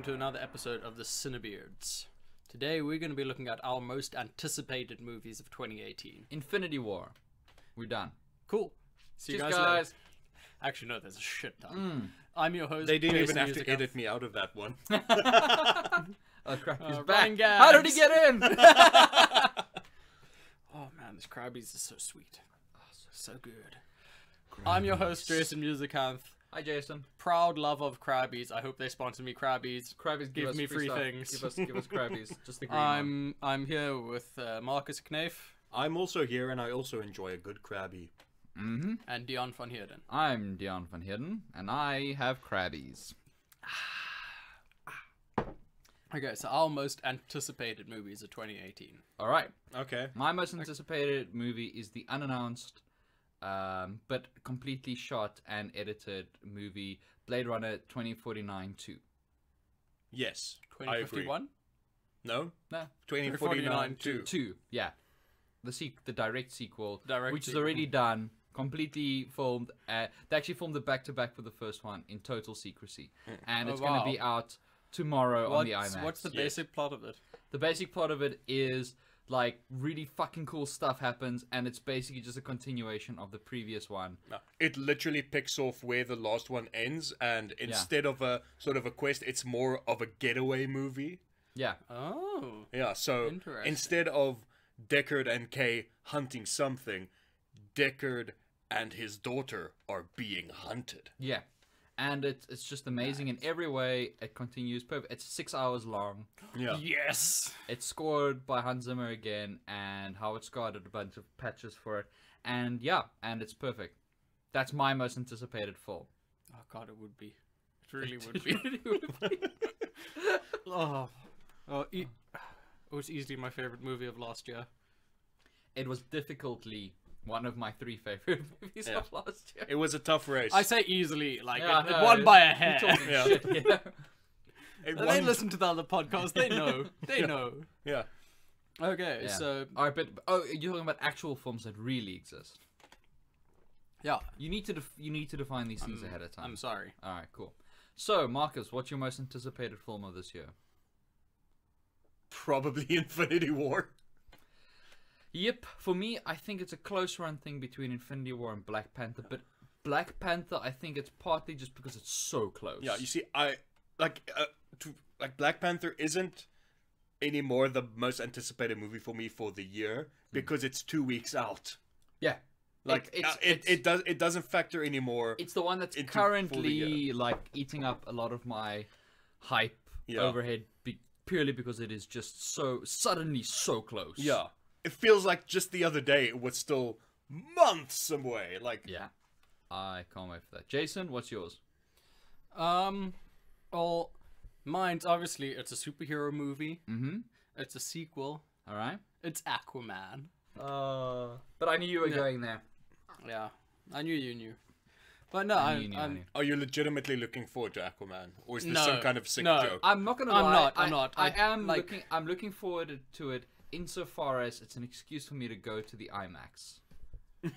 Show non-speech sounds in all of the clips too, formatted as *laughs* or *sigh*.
welcome to another episode of the Cinebeards. Today we're going to be looking at our most anticipated movies of 2018. Infinity War. We're done. Cool. See Cheers, you guys, later. Actually, no, there's a shit ton. I'm your host. They didn't Jason even have Music to edit me out of that one. *laughs* Oh crap, he's Uh, back. How did he get in? *laughs* Oh man, this Crabbie's is so sweet. Oh, so, so good. I'm your host, Jason Musicanth. Hi, Jason. Proud love of Crabbie's. I hope they sponsor me Crabbie's. Crabbie's, give, Give me free stuff. things. Give us, give us *laughs* Crabbie's. Just the green one. I'm I'm here with uh, Marcus Knafe I'm also here, and I also enjoy a good Crabbie. Mm-hmm. and Dion van Heerden. I'm Dion van Heerden, and I have Crabbie's. *sighs* Okay, so our most anticipated movies of 2018. All right. Okay. My most anticipated movie is the unannounced, um, but completely shot and edited movie Blade Runner 2049 2. Yes. 2051? No, No? 2049 2049 too. too. two. Yeah, the se- the direct sequel, Direct which is already done, completely filmed. Uh, they actually filmed it back to back for the first one in total secrecy, and Oh, it's going to be out tomorrow on the What's, IMAX. what's the Yes. basic plot of it? The basic plot of it is like really fucking cool stuff happens, and it's basically just a continuation of the previous one. It literally picks off where the last one ends, and instead of a sort of a quest, it's more of a getaway movie. Yeah, Oh. Yeah, so instead of Deckard and Kay hunting something, Deckard and his daughter are being hunted. yeah. And it's it's just amazing in every way. It continues perfect. It's six hours long. Yeah. Yes. It's scored by Hans Zimmer again, and Howard Scott did a bunch of patches for it. And yeah, and it's perfect. That's my most anticipated film. Oh god, it would be. It really *laughs* *laughs* would be. oh. Oh, e- it was easily my favorite movie of last year. it was difficultly one of my three favorite *laughs* movies Yeah. of last year. It was a tough race. I say easily, like Yeah, it, it won by a you're hair. talking Yeah. shit here. *laughs* It they listen to the other podcast. They know. They Yeah. know. Yeah. Okay, Yeah. so All right, but oh, you're talking about actual films that really exist. yeah, You need to def- you need to define these things ahead of time. I'm sorry. All right, cool. So, Marcus, what's your most anticipated film of this year? Probably *laughs* Infinity War. Yep, for me, I think it's a close run thing between Infinity War and Black Panther, but Black Panther, I think it's partly just because it's so close. Yeah, you see, I like uh, to, like Black Panther isn't anymore the most anticipated movie for me for the year because it's two weeks out. yeah. Like It- uh, it, it's- it does it doesn't factor anymore. It's the one that's currently like eating up a lot of my hype Yeah. overhead be- purely because it is just so suddenly so close. Yeah, it feels like just the other day it was still months away. Like Yeah. I can't wait for that. Jason, what's yours? Um, well, mine's obviously it's a superhero movie. Mm-hmm. It's a sequel. All right. It's Aquaman. Uh, but I knew you were Yeah. going there. Yeah, I knew you knew. But no, I I'm, knew I I'm. Are you legitimately looking forward to Aquaman, or is this No, some kind of sick no. joke? I'm not gonna I'm lie. not, I, I'm not. I, I- am like- looking. I'm looking forward to it insofar as it's an excuse for me to go to the IMAX,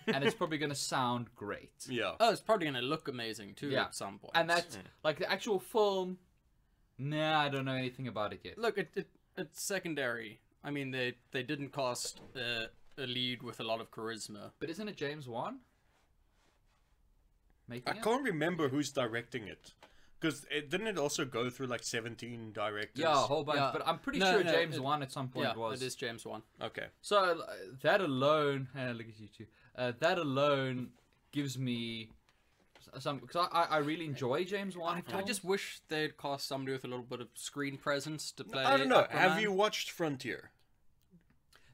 and it's probably gonna *laughs* sound great. yeah, oh, it's probably gonna look amazing too Yeah. at some point. And that's like the actual film. Nah, I don't know anything about it yet. look, it, it it's secondary. I mean, they they didn't cast uh, a lead with a lot of charisma. But isn't it James Wan? Making I it? can't remember who's directing it because it didn't it also go through like 17 directors. Yeah, a whole bunch. Yeah. But I'm pretty No, sure no, James it- Wan at some point Yeah, was. it is James Wan. Okay. So uh, that alone, *laughs* uh, look at you two. Uh, that alone gives me some because I, I I really enjoy James Wan. I, I just wish they'd cast somebody with a little bit of screen presence to play. I don't know. Have you watched Frontier?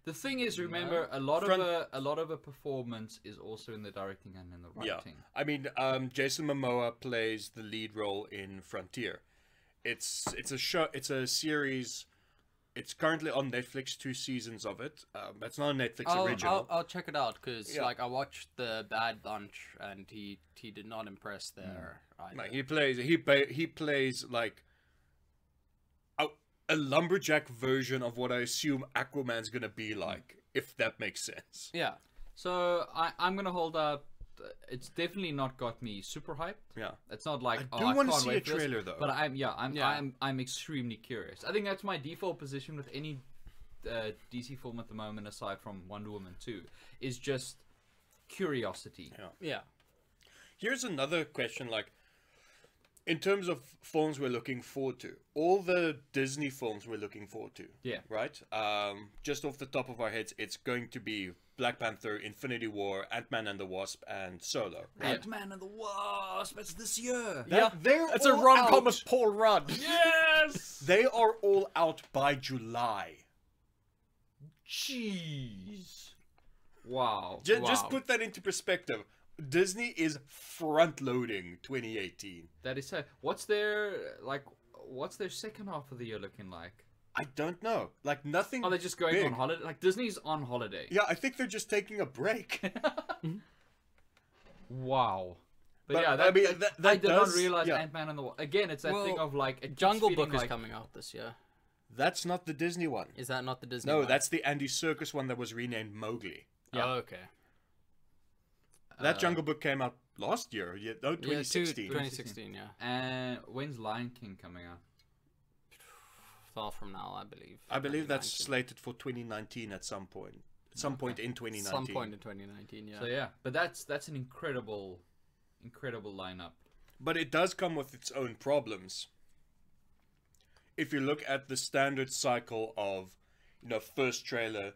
The thing is, remember a lot Front- of a, a lot of a performance is also in the directing and in the writing. Yeah. I mean, um, Jason Momoa plays the lead role in Frontier. It's it's a show. It's a series. It's currently on Netflix. Two seasons of it. Um, it's not a Netflix I'll, original. I'll, I'll check it out because Yeah. like I watched the Bad Batch and he he did not impress there. No, he plays he he plays like a, a lumberjack version of what I assume Aquaman's gonna be like, if that makes sense. Yeah, So I I'm gonna hold up it's definitely not got me super hyped. Yeah. It's not like I oh, do I wanna can't see a for this," trailer, though. But I'm yeah, I'm Yeah. I'm I'm extremely curious. I think that's my default position with any uh, DC film at the moment, aside from Wonder Woman 2, is just curiosity. Yeah. Yeah. Here's another question like in terms of films we're looking forward to, all the Disney films we're looking forward to, Yeah. right? Um, just off the top of our heads, it's going to be Black Panther, Infinity War, Ant Man and the Wasp, and Solo. Right? Ant Man and the Wasp. It's this year. That- yeah. they're It's a all rom com out. with Paul Rudd. *laughs* Yes. They are all out by July. Jeez. Wow. Just, just put that into perspective. Disney is front loading 2018. That is so. What's their like? What's their second half of the year looking like? I don't know. Like nothing. Are they just going big. on holiday? Like Disney's on holiday. Yeah, I think they're just taking a break. *laughs* Wow. But, But, yeah, I mean, that- that- I did does- not realize yeah. Ant Man and the Wa- again. It's that Well, thing of like it keeps Jungle feeling Book is like- coming out this year. That's not the Disney one. Is that not the Disney? No, one? that's the Andy Serkis one that was renamed Mowgli. yeah. Oh, okay. That Uh, Jungle Book came out last year. Yeah, no, Yeah, two- 2016. 2016. Yeah. And when's Lion King coming out? Far from now, I believe. I believe that's slated for 2019 at some point. At some point in 2019. some point in 2019. Yeah. So yeah, but that's that's an incredible, incredible lineup. But it does come with its own problems. If you look at the standard cycle of, you know, first trailer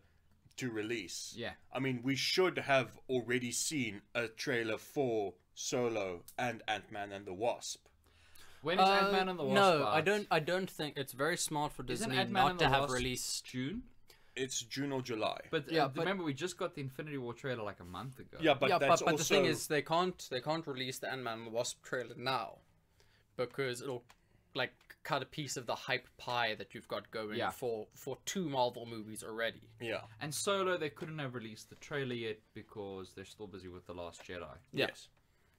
to release. Yeah. I mean, we should have already seen a trailer for Solo and Ant-Man and the Wasp. When is Uh, Ant Man and the Wasp? no, I don't. I don't think it's very smart for Disney not and to have Wasp released. June. It's June or July. But Yeah, uh, but- remember we just got the Infinity War trailer like a month ago. yeah, but yeah, that's but, but also the thing is, they can't they can't release the Ant Man and the Wasp trailer now because it'll like cut a piece of the hype pie that you've got going Yeah. for for two Marvel movies already. yeah. And Solo, they couldn't have released the trailer yet because they're still busy with the Last Jedi. Yeah. Yes.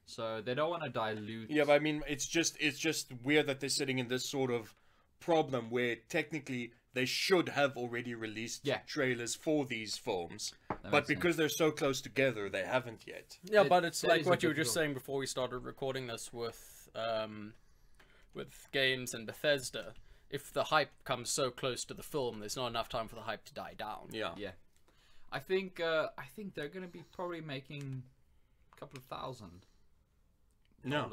So they don't want to dilute. Yeah, but I mean, it's just it's just weird that they're sitting in this sort of problem where technically they should have already released Yeah. trailers for these films, That but makes because they're so close together, they haven't yet. Yeah, It- but it's like what you were just difficult- saying before we started recording this with um, with games and Bethesda. If the hype comes so close to the film, there's not enough time for the hype to die down. Yeah. Yeah, I think uh, I think they're gonna be probably making a couple of thousand dollars.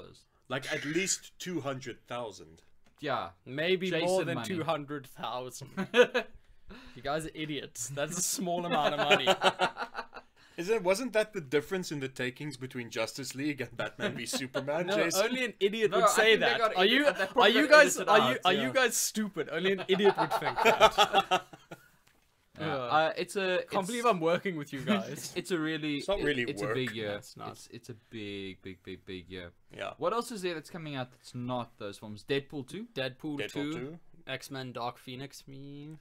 No, like at least two hundred thousand. Yeah, Maybe more than money. two hundred thousand. *laughs* you guys are idiots. That's a small amount of money. *laughs* Is it? Wasn't that the difference in the takings between Justice League and Batman v *laughs* Superman? No, Jason? only an idiot No, would I say that. Are you are you guys are you out, are yeah. you guys stupid? Only an idiot would think that. *laughs* yeah. Uh, it's a. Can't it's- believe I'm working with you *laughs* guys. It's a really. It's not it- really It's work. a big year. No, it's not. It's it's a big, big, big, big year. yeah. What else is there that's coming out that's not those films? Deadpool two. Deadpool, Deadpool 2, two. X Men, Dark Phoenix. Me.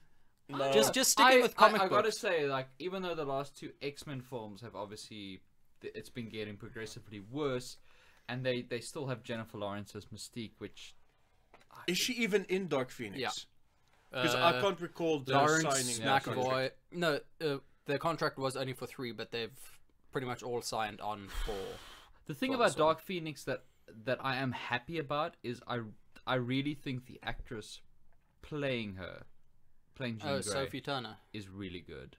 No. Just just sticking I, with comic I, I gotta say, like, even though the last two X Men films have obviously, it's been getting progressively worse, and they they still have Jennifer Lawrence as Mystique, which Is she even in Dark Phoenix? Yeah. Because Uh, I can't recall the Lawrence signing. Yeah, of the McAvoy. No, uh, their contract was only for three, but they've pretty much all signed on for. *sighs* the thing Well, about so- Dark Phoenix that that I am happy about is I I really think the actress playing her, playing Jean Oh, Grey, Sophie Turner. is really good.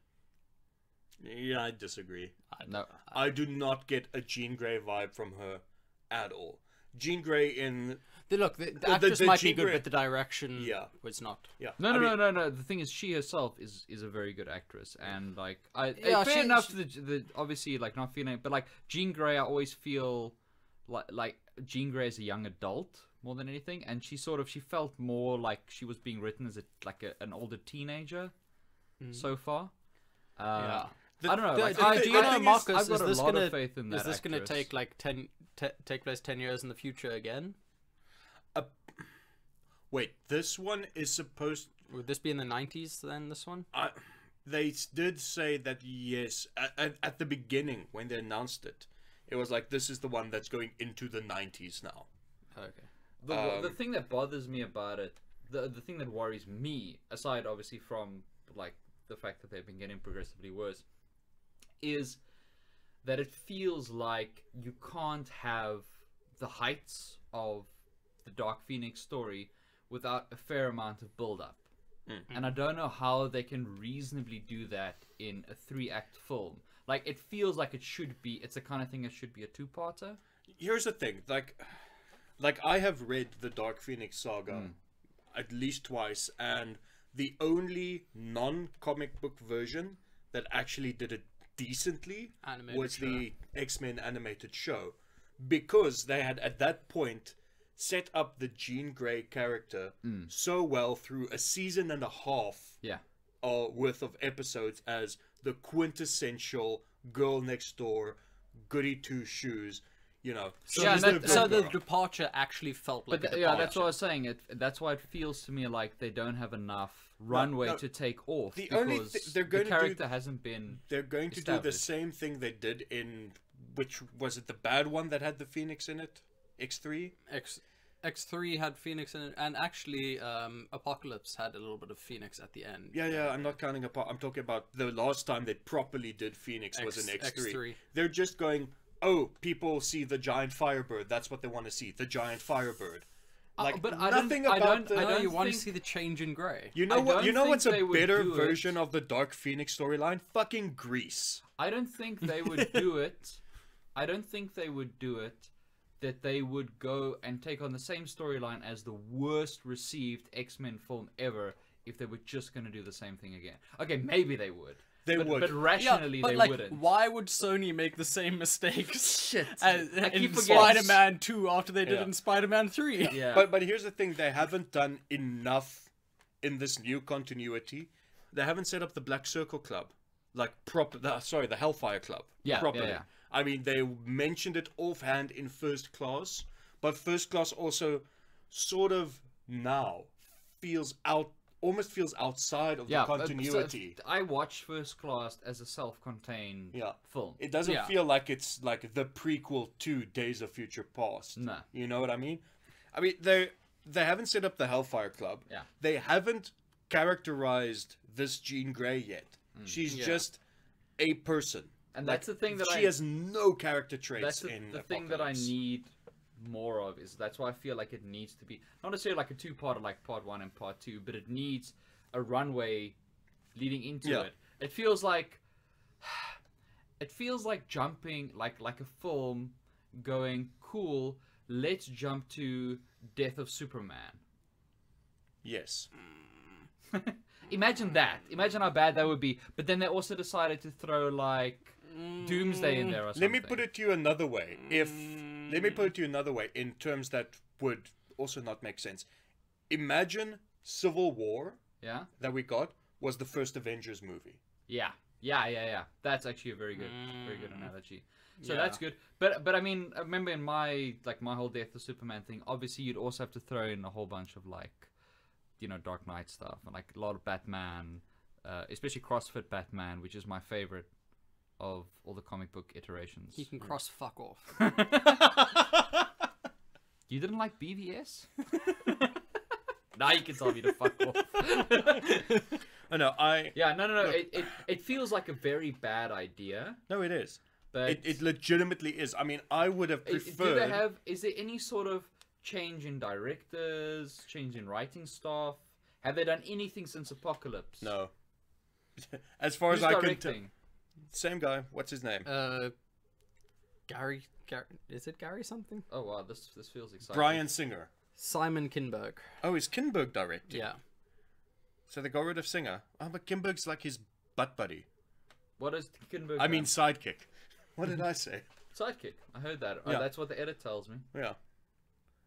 Yeah, I disagree. No, I do not get a Jean Grey vibe from her at all. Jean Grey in The, look, the, the the- actress the might be good, Grey- but the direction Yeah. was not. yeah. No, I no, mean, no, no, no. The thing is, she herself is is a very good actress, and like, I Yeah, yeah, fair she- enough. she- The, the obviously like not feeling, but like Jean Grey, I always feel like like Jean Grey is a young adult more than anything, and she sort of she felt more like she was being written as a like a, an older teenager so far. Uh, Yeah. I don't know. The- like, the- I, do you I know, think it's- Marcus, I've got is a this lot gonna- of faith in that. Is this going to take like ten t- take place ten years in the future again? Wait, this one is supposed. Would this be in the nineties then? This one? I, they did say that yes at, at, at the beginning when they announced it. It was like this is the one that's going into the 90s now. Okay. The, the Um, thing that bothers me about it, the the thing that worries me, aside obviously from like the fact that they've been getting progressively worse, is that it feels like you can't have the heights of the Dark Phoenix story without a fair amount of build up. And I don't know how they can reasonably do that in a three act film. Like it feels like it should be it's the kind of thing that should be a two parter. Here's the thing, like, like I have read the Dark Phoenix saga at least twice, and the only non-comic book version that actually did it decently Animated was show. the X-Men animated show, because they had at that point set up the Jean Grey character so well through a season and a half Yeah. uh, worth of episodes as the quintessential girl next door, goody two shoes. You know, So, Yeah, she's and the, so the departure actually felt like But a th- yeah, that's what I was saying. It that's why it feels to me like they don't have enough runway no. to take off The because only thi- they're the going to do- character hasn't been. they're going to do the same thing they did in which was it the bad one that had the Phoenix in it, X three. X X3 had Phoenix in it, and actually, um, Apocalypse had a little bit of Phoenix at the end. Yeah, yeah. I'm not counting apart. I'm talking about the last time they properly did Phoenix was in X- X three. X3. They're just going, oh, people see the giant firebird. That's what they want to see. The giant firebird. Like Uh, but I don't- nothing I about don't- the. I I know don't you want to see the change in grey. You know what? You know what's a they would better do it. version of the Dark Phoenix storyline? Fucking Grease. I don't think they would do *laughs* it. I don't think they would do it. That they would go and take on the same storyline as the worst received X Men film ever if they were just going to do the same thing again. Okay, maybe they would. They but, would. But rationally, yeah, but they like, wouldn't. why would Sony make the same mistakes *laughs* Shit. *laughs* as, I in Spider-Man 2 after they did Yeah. in Spider-Man 3? Yeah. *laughs* But but here's the thing: they haven't done enough in this new continuity. They haven't set up the Black Circle Club, like proper. The, sorry, the Hellfire Club. Yeah, yeah, properly. yeah. I mean, they mentioned it offhand in First Class, but First Class also sort of now feels out, almost feels outside of yeah, the but- so continuity. I watch First Class as a self-contained Yeah. film. It doesn't Yeah. feel like it's like the prequel to Days of Future Past. No. You know what I mean? I mean they they haven't set up the Hellfire Club. Yeah. They haven't characterized this Jean Grey yet. Mm. She's Yeah. just a person. And that's the thing that she I- has no character traits that's the, in the thing that I need more of is that's why I feel like it needs to be not necessarily like a two part like part one and part two, but it needs a runway leading into Yeah. it. It feels like *sighs* it feels like jumping like like a film going cool. Let's jump to Death of Superman. Yes. *laughs* Imagine that. Imagine how bad that would be. But then they also decided to throw like Doomsday in mm. there or something. Let me put it to you another way. If let me put it to you another way in terms that would also not make sense. Imagine Civil War Yeah. that we got was the first Avengers movie. Yeah, yeah, yeah, yeah. That's actually a very good, very good analogy. So Yeah. that's good. But but I mean, I remember in my like my whole Death of Superman thing. Obviously, you'd also have to throw in a whole bunch of like, you know, Dark Knight stuff and like a lot of Batman, uh, especially CrossFit Batman, which is my favorite of all the comic book iterations. He can hmm. cross fuck off. *laughs* *laughs* You didn't like BVS? *laughs* now you can tell me to fuck off. Oh no, I yeah, no, no, no. It, it it feels like a very bad idea, no, it is. but It, it legitimately is. I mean, I would have preferred. Do they have? Is there any sort of change in directors, change in writing staff? Have they done anything since Apocalypse? No. as far Who's as I can tell, directing? Same guy. What's his name? Uh, Gary, Gary, is it Gary something? Oh wow, this this feels exciting. Bryan Singer. Simon Kinberg. Oh, is Kinberg directing? Yeah. So they got rid of Singer. Oh, but Kinberg's like his butt buddy. What is Kinberg? I mean, sidekick. *laughs* What did I say? sidekick. I heard that. Oh, Yeah. that's what the edit tells me. Yeah.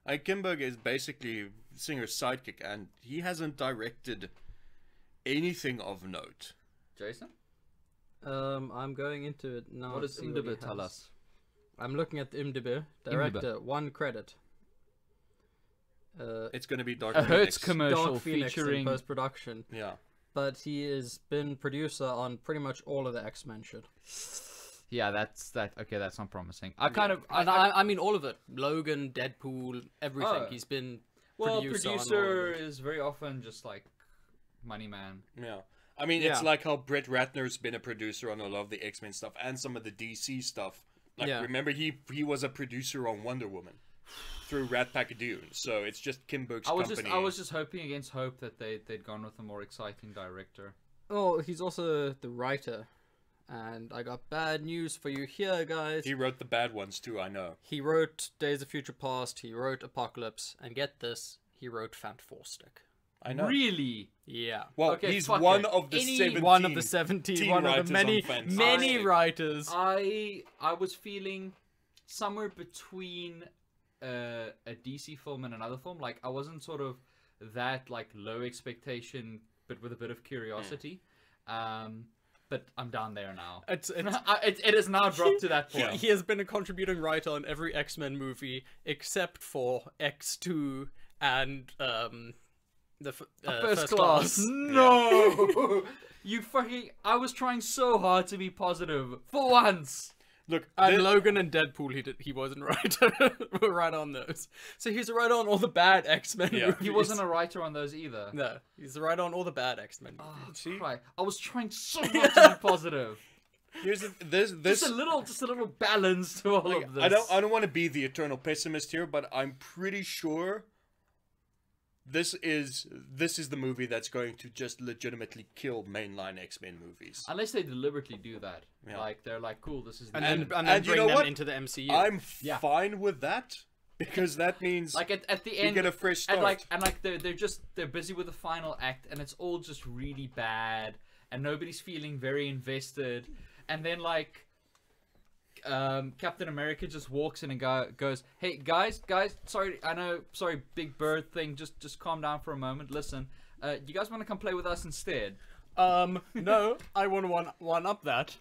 I Kinberg is basically Singer's sidekick, and he hasn't directed anything of note. Jason, Um, I'm going into it now. what does see what IMDb tell us? I'm looking at the IMDb. Director, one credit. Uh, It's going to be *laughs* Dark A Hertz commercial Dark Phoenix featuring. in post production, Yeah. but he has been producer on pretty much all of the X Men shit. Yeah, that's that. Okay, that's not promising. I kind of. I, And I, I, I mean all of it. Logan, Deadpool, everything. Oh. He's been well, producer, producer, on all of it. is very often just like money man. Yeah. I mean, it's like how Brett Ratner's been a producer on a lot of the X Men stuff and some of the DC stuff. Like, Yeah. remember he he was a producer on Wonder Woman through RatPac-Dune. So it's just Kinberg's I was company. just I was just hoping against hope that they they'd gone with a more exciting director. Oh, he's also the writer. And I got bad news for you here, guys. He wrote the bad ones too. I know. He wrote Days of Future Past, he wrote Apocalypse, and get this, he wrote Fantastic. I know. Really? Yeah. Well, Okay, he's one it. of the Any- seventeen. One of the 17, teen one of writers the many, on Fantastic. many I- writers. I I was feeling somewhere between uh, a DC film and another film. Like I wasn't sort of that like low expectation, but with a bit of curiosity. Um, but I'm down there now. *laughs* It's, it's, *laughs* I- it, it has now dropped to that *laughs* he, point. he has been a contributing writer on every X Men movie except for X2 and um, the f- uh, First, class. *laughs* No, *laughs* you fucking. I was trying so hard to be positive for once. Look, And thi- Logan and Deadpool, he did. He wasn't *laughs* right. We're right on those. So he's right on all the bad X Men Yeah. movies. He wasn't a writer on those either. No, he's right on all the bad X Men. Oh, See? Christ. I was trying so hard to be positive. here's the, this this. Just a little, just a little balance to all like, of this. I don't I don't want to be the eternal pessimist here, but I'm pretty sure this is this is the movie that's going to just legitimately kill mainline X Men movies. Unless they deliberately do that. Yeah. Like they're like, cool, this is the and And- then and then and you bring know them what? into the MCU. I'm Yeah. fine with that because that means like at, at the we end. get a fresh start. and like and like they're they're just they're busy with the final act and it's all just really bad and nobody's feeling very invested and then like um, Captain America just walks in and go, goes, "Hey guys, guys, sorry, I know, sorry, Big Bird thing. Just, just calm down for a moment. Listen, uh, you guys want to come play with us instead? Um, no, *laughs* I want to one one up that.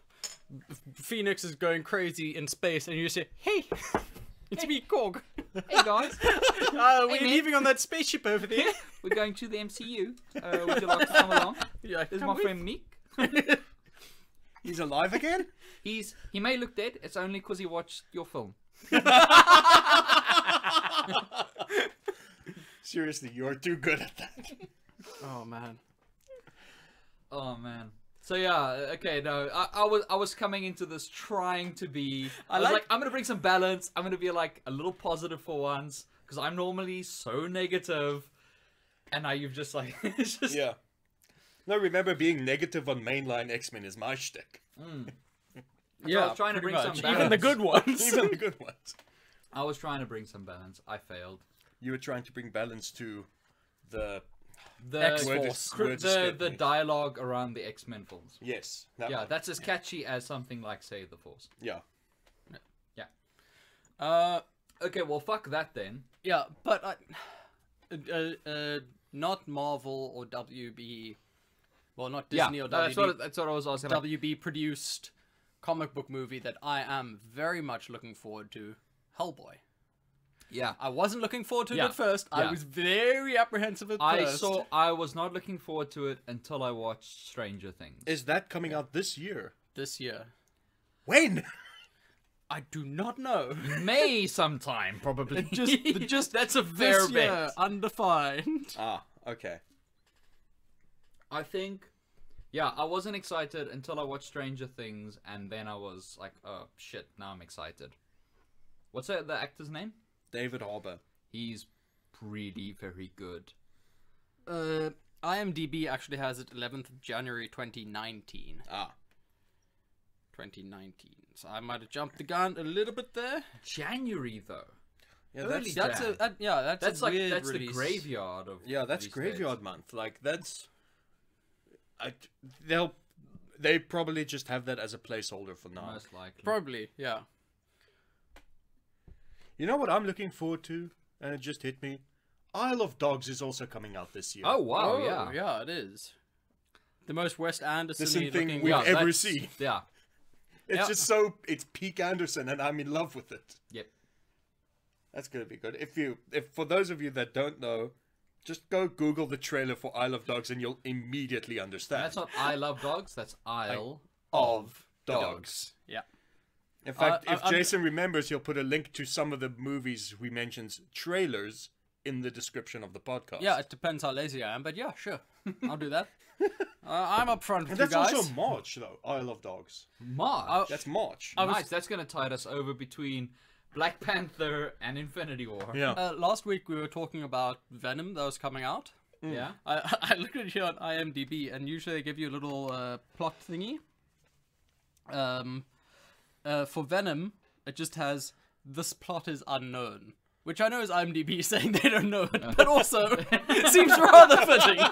Phoenix is going crazy in space, and you say, "Hey, *laughs* it's me, Korg. Hey guys, *laughs* Uh, we're man. leaving on that spaceship over there." we're going to the MCU. Uh, would you like to come along? yeah, This is my with. friend Miek. he's alive again. He's he may look dead. It's only because he watched your film. *laughs* Seriously, you're too good at that. Oh man. Oh man. So yeah, okay, no, I, I was I was coming into this trying to be. I, I was like- like, I'm gonna bring some balance. I'm gonna be like a little positive for once because I'm normally so negative, and now you've just like *laughs* it's just yeah. No, remember being negative on mainline X Men is my shtick. Mm. So I was trying to bring much. some Even the good *laughs* ones. Even the good ones. I was trying to bring some balance. I failed. You were trying to bring balance to the The X-Force. Word is- cr- word the the dialogue around the X Men films. yes. That Yeah, one. that's as catchy as something like "Say the Force. yeah. Yeah. Uh, Okay, well fuck that then. yeah, but I, uh, uh, not Marvel or WB, well, not Disney yeah, or no, that's WB. what that's what I was asking. Like, WB produced comic book movie that I am very much looking forward to, Hellboy. yeah, I wasn't looking forward to it Yeah, at first. Yeah. I was very apprehensive at I first. saw. I was not looking forward to it until I watched Stranger Things. Is that coming out this year? this year. When? I do not know. *laughs* May sometime probably. just- *laughs* just that's a fair this bet. year, undefined. ah, okay. I think. Yeah, I wasn't excited until I watched Stranger Things, and then I was like, "Oh shit!" Now I'm excited. What's that, the actor's name? David Harbour. He's really very good. Uh, IMDb actually has it 11th January 2019. Ah. 2019. So I might have jumped the gun a little bit there. January though. Yeah, Early that's That's a that, yeah. That's, That's a like weird that's release. the graveyard of. yeah, that's graveyard days. month. Like that's I they'll they probably just have that as a placeholder for now. Most likely. Probably, yeah. You know what I'm looking forward to? And it just hit me. Isle of Dogs is also coming out this year. oh wow! oh, yeah. yeah, it is. The most Wes Anderson This thing we've Yeah, ever seen. *laughs* Yeah. It's Yeah. just so it's peak Anderson and I'm in love with it. Yep. That's gonna be good. If you if for those of you that don't know, just go Google the trailer for Isle of Dogs and you'll immediately understand. That's not I love dogs. That's Isle of Dogs. dogs. Yeah. In fact, Uh, if I'm- Jason remembers, he'll put a link to some of the movies we mentioned trailers in the description of the podcast. Yeah, it depends how lazy I am, but yeah, sure. *laughs* I'll do that. *laughs* Uh, I'm up front And with you that's guys. also March, though. Isle of Dogs. March. Oh, That's March. I was- nice. That's gonna tide us over between Black Panther and Infinity War. yeah. Uh, last week we were talking about Venom that was coming out. Yeah. I, *laughs* I looked at it here on IMDb, and usually they give you a little uh, plot thingy. Um, uh, for Venom, it just has this plot is unknown, which I know is IMDb *laughs* saying they don't know it, but also *laughs* seems rather fitting.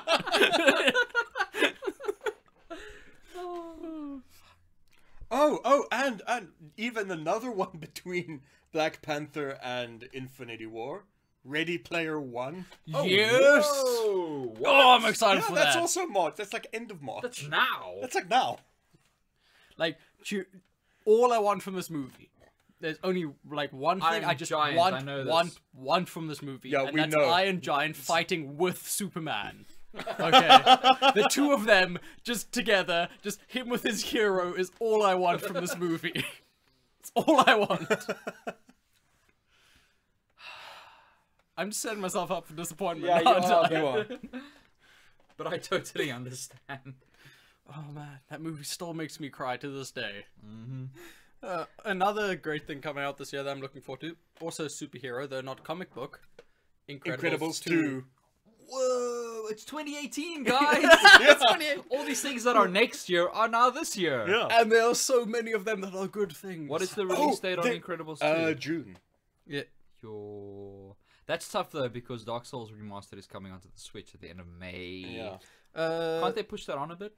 Oh, oh, and and even another one between Black Panther and Infinity War, Ready Player One. Oh, oh, yes. Whoa. Oh, I'm excited Yeah, for that's that. also March. That's like end of March. That's now. That's like now. Like, all I want from this movie. There's only like one thing Iron I just Giant, want, I know want, want from this movie, Yeah, and we that's know. Iron Giant fighting with Superman. *laughs* Okay, the two of them just together, just him with his hero is all I want from this movie. *laughs* it's all I want. *sighs* I'm just setting myself up for disappointment. Yeah, you are, you *laughs* are. But I totally understand. Oh man, that movie still makes me cry to this day. Mm-hmm. Uh, another great thing coming out this year that I'm looking forward to, also superhero, though not comic book. Incredibles, Incredibles 2. 2. Whoa, it's 2018, *laughs* guys. *laughs* Yeah. All these things that are *laughs* next year are now this year. Yeah. And there are so many of them that are good things. What is the release Oh, date on Incredibles 2? Uh, June. Yeah. Yo. That's tough though because Dark Souls Remastered is coming onto the Switch at the end of May. Yeah. Uh, Can't they push that on a bit?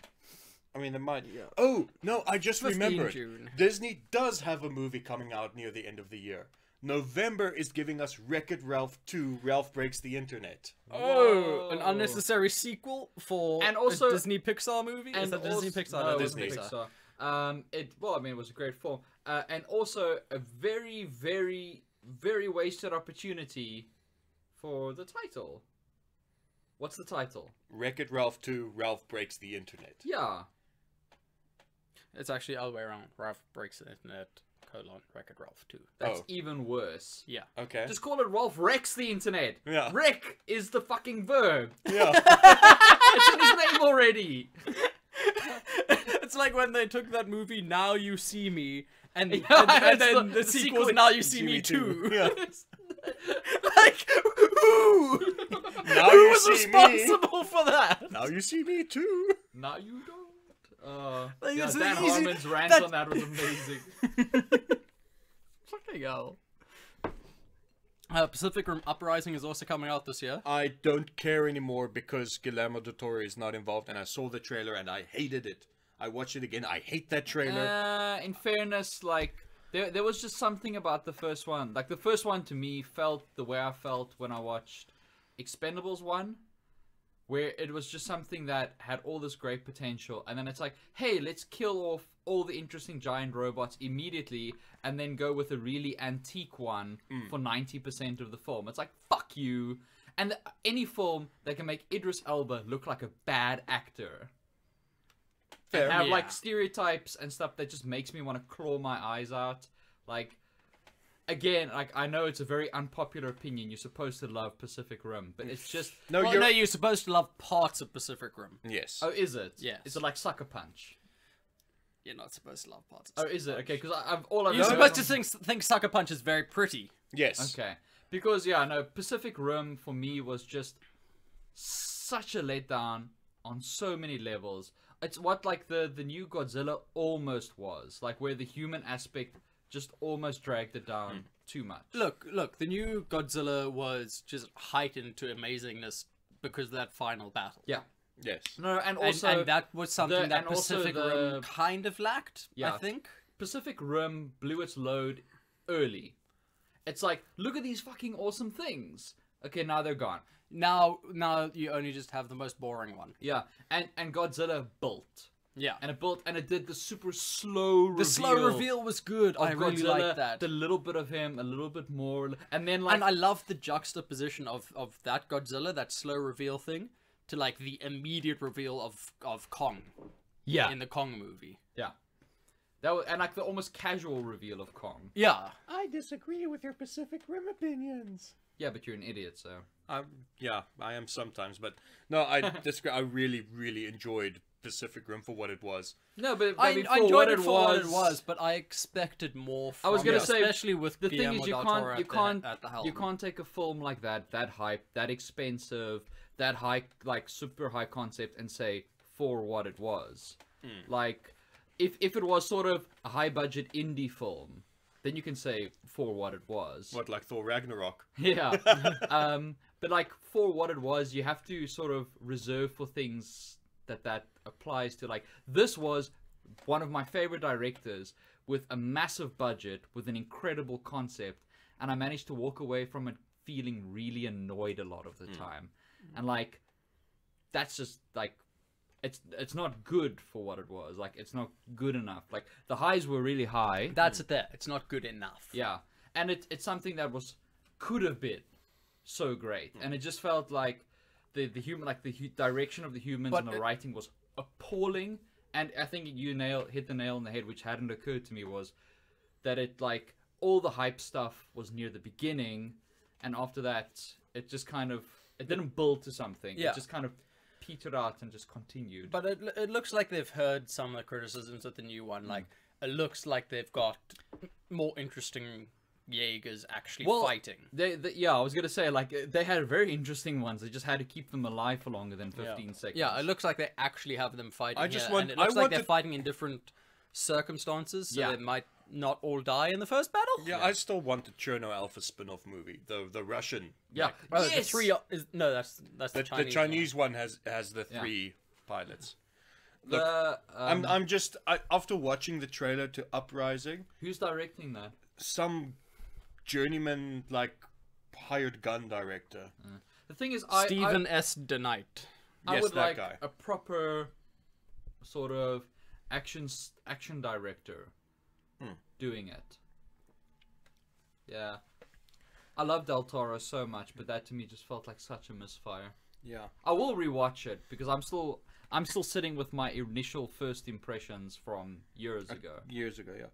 I mean, they might. Yeah. Oh no! I just remembered. June. Disney does have a movie coming out near the end of the year. November is giving us Wreck-It Ralph 2. Ralph breaks the internet. Oh, an unnecessary sequel for And also- a Disney Pixar movie? is that also- Disney Pixar? No, No, it was Disney Disney. Pixar. Pixar. Um, it well, I mean, it was a great film, uh, and also a very, very, very wasted opportunity for the title. What's the title? Wreck-It Ralph 2. Ralph breaks the internet. Yeah, It's actually all the way around. Ralph breaks the internet. Colon Wreck-It Ralph 2. that's Oh. even worse. Yeah. Okay. Just call it Ralph wrecks the internet. Yeah. Wreck is the fucking verb. yeah. *laughs* it's in his name already. *laughs* it's like when they took that movie Now You See Me and, *laughs* Yeah, and, and then the- the, the sequel is Now You See Me Too. Too. Yeah. like who? Now who was see me. responsible for that? Now you see me too. Now you don't. Uh, Like, yeah, it's Dan easy- Harmon's rant that- on that was amazing. *laughs* Fucking hell. Uh, Pacific Rim Uprising is also coming out this year. I don't care anymore because Guillermo del Toro is not involved, and I saw the trailer and I hated it. I watched it again. I hate that trailer. Uh, in fairness, like there, there was just something about the first one. Like the first one to me felt the way I felt when I watched Expendables one, where it was just something that had all this great potential, and then it's like, hey, let's kill off all the interesting giant robots immediately, and then go with a really antique one mm. for ninety percent of the film. It's like fuck you. And th- any film that can make Idris Elba look like a bad actor Fair. and have Yeah. like stereotypes and stuff that just makes me want to claw my eyes out. Like, again, like I know it's a very unpopular opinion. You're supposed to love Pacific Rim, but it's just *laughs* No, well, you're. no, you're supposed to love parts of Pacific Rim. Yes. oh, is it? Yes. Is it like Sucker Punch? You're not supposed to love parts. Of Oh, Sucker is it? Punch. Okay, because I've all I've You're known- supposed to think think Sucker Punch is very pretty. yes. Okay, because yeah, no, Pacific Rim for me was just such a letdown on so many levels. It's what like the the new Godzilla almost was, like where the human aspect just almost dragged it down hmm. too much. Look, look, the new Godzilla was just heightened to amazingness because of that final battle. Yeah. Yes. No, and And, also and that was something the- that Pacific the- Rim kind of lacked, I think. Pacific Rim blew its load early. It's like, look at these fucking awesome things. Okay, now they're gone. Now, now you only just have the most boring one. Yeah, and and Godzilla built, Yeah. and it built, and it did the super slow reveal. the slow reveal was good. I really Godzilla, like that. The little bit of him, a little bit more, and then like and I love the juxtaposition of, of that Godzilla, that slow reveal thing, to like the immediate reveal of, of Kong yeah, in the Kong movie. yeah. That was, and like the almost casual reveal of Kong. Yeah. I disagree with your Pacific Rim opinions. Yeah, but you're an idiot, so. Um, yeah, I am sometimes, but no, I *laughs* disagree. I really, really enjoyed Pacific Rim for what it was. No, but I, I, mean, I for enjoyed what it it for was, what it was, but I expected more. From I was gonna say, especially with the thing is you can't you can't at the helm. you can't take a film like that that hype that expensive that high like super high concept and say for what it was like if if it was sort of a high budget indie film then you can say for what it was What, like Thor Ragnarok? *laughs* yeah *laughs* um but like for what it was you have to sort of reserve for things that that applies to like this was one of my favorite directors with a massive budget with an incredible concept and i managed to walk away from it feeling really annoyed a lot of the hmm. time. Mm. And like that's just like it's it's not good for what it was. Like it's not good enough. Like the highs were really high. That's it. There, it's not good enough. yeah, and it, it's something that was could have been so great, hmm. and it just felt like the the human like the hu- direction of the humans But and the it- writing was appalling. And I think you nail hit the nail on the head, which hadn't occurred to me was that it like all the hype stuff was near the beginning, and after that it just kind of it didn't build to something. Yeah. It just kind of petered out and just continued. But it, it looks like they've heard some of the criticisms of the new one. Hmm. Like it looks like they've got more interesting Jaegers actually Well, fighting. They, they, yeah, I was gonna say like they had very interesting ones. They just had to keep them alive for longer than fifteen seconds. Yeah, it looks like they actually have them fighting. I just here, want- and it I looks like they're to- fighting in different circumstances, so Yeah. they might not all die in the first battle. Yeah, I still want the Cherno Alpha spin-off movie, the the Russian. yeah. Oh, the Yes! three is no, that's that's the, The, Chinese. the Chinese one has has the Yeah. three pilots. The, I'm um, I'm just I, after watching the trailer to Uprising, who's directing that? some journeyman like hired gun director. The thing is, I Stephen S. DeKnight. I, I Yes, would that like guy. a proper sort of action action director Hmm. doing it. Yeah, I love Del Toro so much, but that to me just felt like such a misfire. Yeah. I will rewatch it because I'm still I'm still sitting with my initial first impressions from years ago. Years ago, yeah.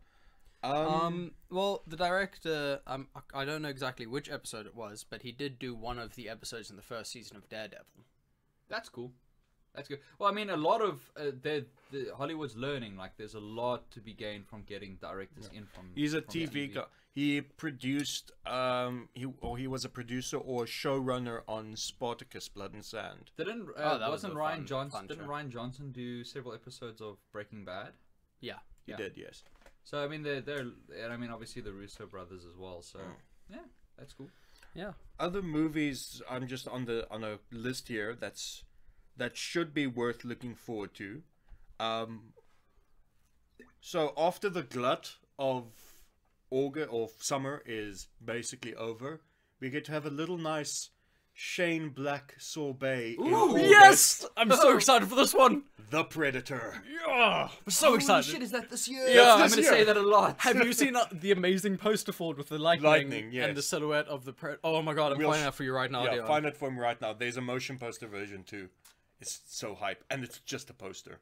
Um, Um, well, the director, um, I don't know exactly which episode it was, but he did do one of the episodes in the first season of Daredevil. That's cool. That's good. Well, I mean, a lot of uh, the the Hollywood's learning. Like, there's a lot to be gained from getting directors in from. he's a from TV guy. He produced um he or he was a producer or showrunner on Spartacus Blood and Sand. Didn't uh, Oh, that was wasn't a Ryan fun- Johnson? fun Didn't. Rian Johnson do several episodes of Breaking Bad? Yeah. He Yeah. did, yes. So I mean, they're they're and I mean, obviously the Russo brothers as well. So Mm. yeah, that's cool. Yeah. Other movies I'm just on the on a list here that's that should be worth looking forward to. Um so after the glut of August or summer is basically over, we get to have a little nice Shane Black sorbet in Ooh, August. Yes! I'm so excited for this one! The Predator. Yeah! I'm so Holy excited. shit! Is that this year? Yeah, I'm this gonna year. say that a lot. Have you seen uh, the amazing poster for it with the lightning, Lightning, and the silhouette of the pre- Oh my god, I'm We'll finding sh- that for you right now. yeah, Dion. find it for him right now. There's a motion poster version too. It's so hype, and it's just a poster.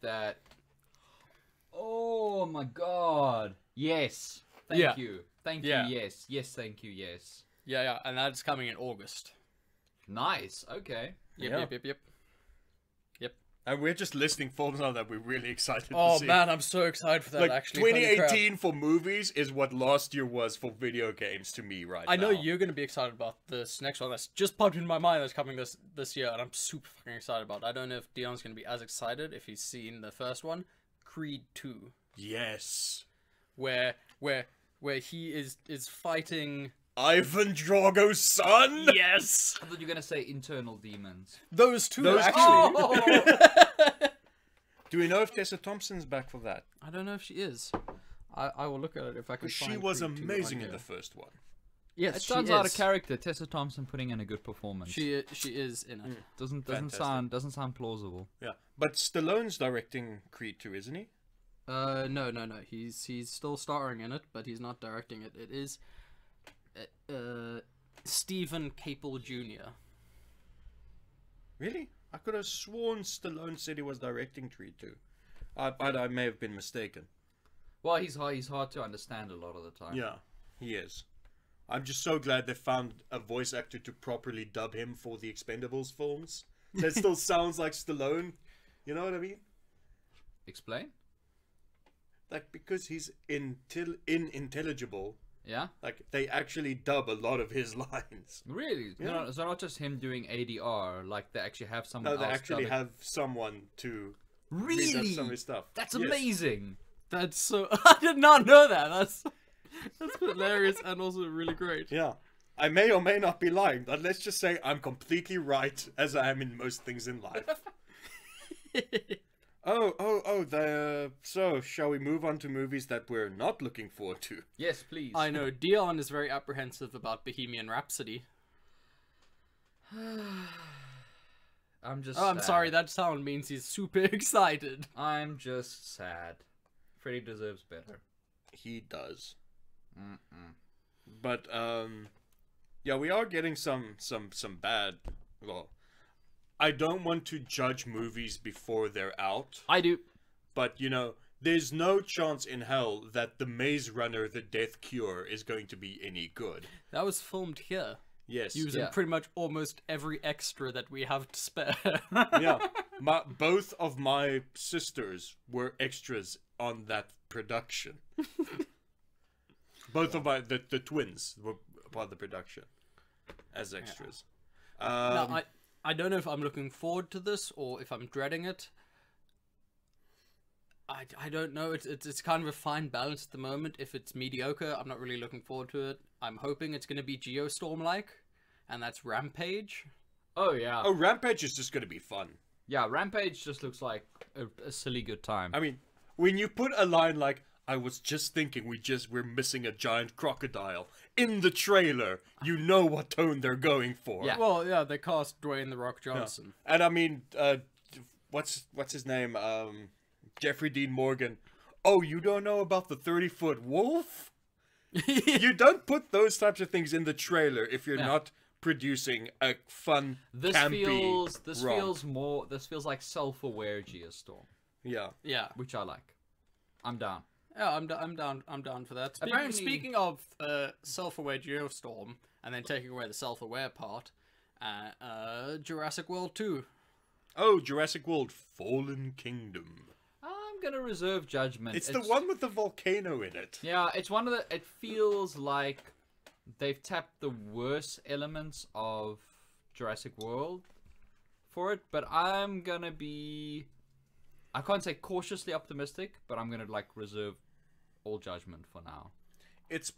that? Oh my god! Yes. Thank Yeah. you. Thank Yeah. you. Yes. Yes. Thank you. Yes. Yeah, yeah, and that's coming in August. Nice. Okay. Yep, Yeah. yep, yep, yep. And we're just listing films now that we're really excited Oh to see. man, I'm so excited for that. like actually, 2018 for movies is what last year was for video games to me right I know you're gonna be excited about this next one. That's just popped in my mind. That's coming this this year, and I'm super fucking excited about. it. I don't know if Dion's gonna be as excited if he's seen the first one, Creed Two, Yes. where where where he is is fighting. Ivan Drago's son. Yes, I thought you were gonna say internal demons. those two Those actually. Oh! *laughs* Do we know if Tessa Thompson's back for that? I don't know if she is. I, I will look at it if I can. Because she was amazing in the first one. Yes, it she sounds out of character. Tessa Thompson putting in a good performance. She she is in it. doesn't doesn't Fantastic. sound doesn't sound plausible. Yeah. But Stallone's directing Creed 2, isn't he? Uh, no, no, no. He's he's still starring in it, but he's not directing it. It is, uh, uh Steven Caple Jr. Really? I could have sworn Stallone said he was directing Creed 2. I, but I may have been mistaken. Well, he's hard. He's hard to understand a lot of the time. Yeah, he is. I'm just so glad they found a voice actor to properly dub him for the Expendables films. That *laughs* still sounds like Stallone. You know what I mean? Explain. Like because he's intel- inintelligible. Yeah. Like they actually dub a lot of his *laughs* lines. Really? Yeah. No, so not just him doing ADR. Like they actually have someone No, they actually dubbing- have someone to Really? some of his stuff. That's Yes. amazing. That's so. *laughs* I did not know that. That's *laughs* that's hilarious and also really great. Yeah. I may or may not be lying, but let's just say I'm completely right, as I am in most things in life. Oh, oh, oh, the. So, shall we move on to movies that we're not looking forward to? Yes, please. I know Dion is very apprehensive about Bohemian Rhapsody. *sighs* I'm just. Oh, I'm sad. sorry. That sound means he's super *laughs* excited. I'm just sad. Freddie deserves better. He does. Mm-mm. But, um. Yeah, we are getting some, some, some bad. Well, I don't want to judge movies before they're out. I do. But you know, there's no chance in hell that the Maze Runner: The Death Cure is going to be any good. That was filmed here, Yes. using Yeah. pretty much almost every extra that we have to spare. *laughs* yeah. My, both of my sisters were extras on that production. both of my the, the twins were part of the production as extras. Um, now, I I don't know if I'm looking forward to this or if I'm dreading it. I, I don't know. It's, it's it's kind of a fine balance at the moment. If it's mediocre, I'm not really looking forward to it. I'm hoping it's going to be Geostorm like, and that's Rampage. Oh yeah. oh, Rampage is just going to be fun. Yeah. Rampage just looks like a, a silly good time. I mean, when you put a line like "I was just thinking we just we're missing a giant crocodile" in the trailer, you know what tone they're going for. Yeah. Well, yeah, they cast Dwayne the Rock Johnson. And I mean, uh, what's what's his name? Um, Jeffrey Dean Morgan. Oh, you don't know about the thirty foot wolf? *laughs* you don't put those types of things in the trailer if you're Yeah. not producing a fun, this campy feels this romp. feels more this feels like self-aware Geostorm, yeah. Yeah, which I like. I'm down. Yeah, I'm, d- I'm down. I'm down for that. Speaking, Apparently- speaking of uh, self-aware Geostorm, and then taking away the self-aware part, uh, uh, Jurassic World Two. Oh, Jurassic World: Fallen Kingdom. I'm gonna reserve judgment. It's, the one with the volcano in it. Yeah, it's one of the. It feels like they've tapped the worst elements of Jurassic World for it, but I'm gonna be. I can't say cautiously optimistic, but I'm gonna like reserve all judgment for now. It's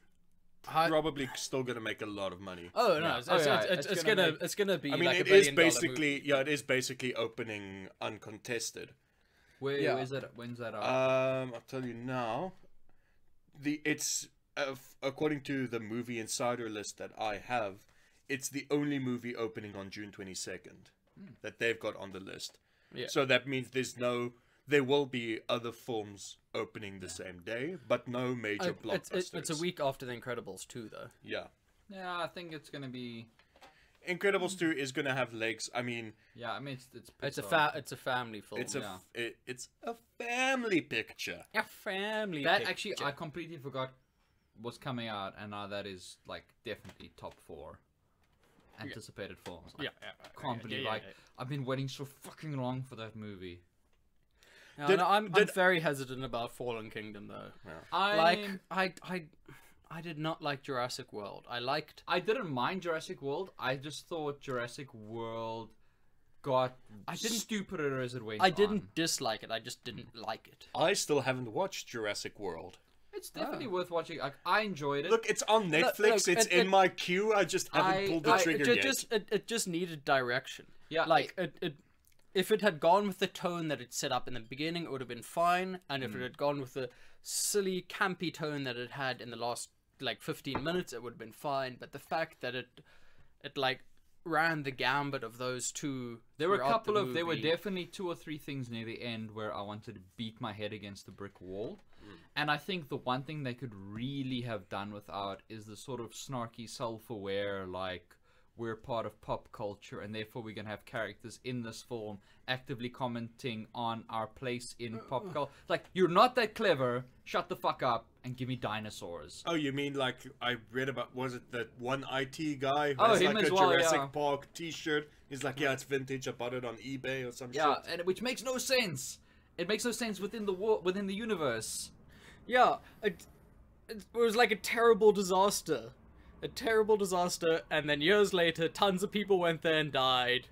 I- probably still gonna make a lot of money. Oh no, Yeah. it's, Oh, it's, yeah, it's, it's it's gonna gonna make- it's gonna be. I mean, like it a is basically yeah, it is basically opening uncontested. Where Yeah. is it? When's that out? Um, I'll tell you now. The it's uh, f- according to the movie insider list that I have, it's the only movie opening on June twenty second that they've got on the list. Yeah. So that means there's no. There will be other films opening the same day, but no major Uh, blockbusters. it's, it's, it's a week after The Incredibles 2, though. Yeah, yeah, I think it's gonna be. Incredibles two is gonna have legs. I mean, Yeah, I mean it's it's. It's a Pixar. fa- it's a family film. it's a yeah. it, it's a family picture. a family. That picture. actually, I completely forgot was coming out, and now that is like definitely top four anticipated films. I yeah, yeah, yeah, can't yeah, believe yeah, like yeah. I've been waiting so fucking long for that movie. No, Did- no, I'm, did- I'm very hesitant about Fallen Kingdom though. I Like I I I did not like Jurassic World. I liked I didn't mind Jurassic World. I just thought Jurassic World got I didn't- stupider as it went. I didn't on. dislike it. I just didn't like it. I still haven't watched Jurassic World. It's oh. definitely worth watching. Like I enjoyed it. Look, it's on Netflix. look, it's it- in it- my queue. I just haven't I- pulled the I- trigger it, yet. just it, it just needed direction. Yeah, like it, it if it had gone with the tone that it set up in the beginning, it would have been fine. And Hmm. if it had gone with the silly, campy tone that it had in the last like 15 minutes, it would have been fine. But the fact that it it like ran the gambit of those two. There were a couple the of there were definitely two or three things near the end where I wanted to beat my head against the brick wall. And I think the one thing they could really have done without is the sort of snarky, self-aware like we're part of pop culture and therefore we're going to have characters in this film actively commenting on our place in uh, pop uh. culture. Like you're not that clever, shut the fuck up and give me dinosaurs. Oh, you mean like I read about? Was it that one IT guy? Who Oh, has him like as a well, Jurassic yeah. Park T-shirt. He's like, yeah, it's vintage. I bought it on eBay or some Yeah, shit. and which makes no sense. It makes no sense within the war within the universe. Yeah, it, it was like a terrible disaster. A terrible disaster, and then years later, tons of people went there and died.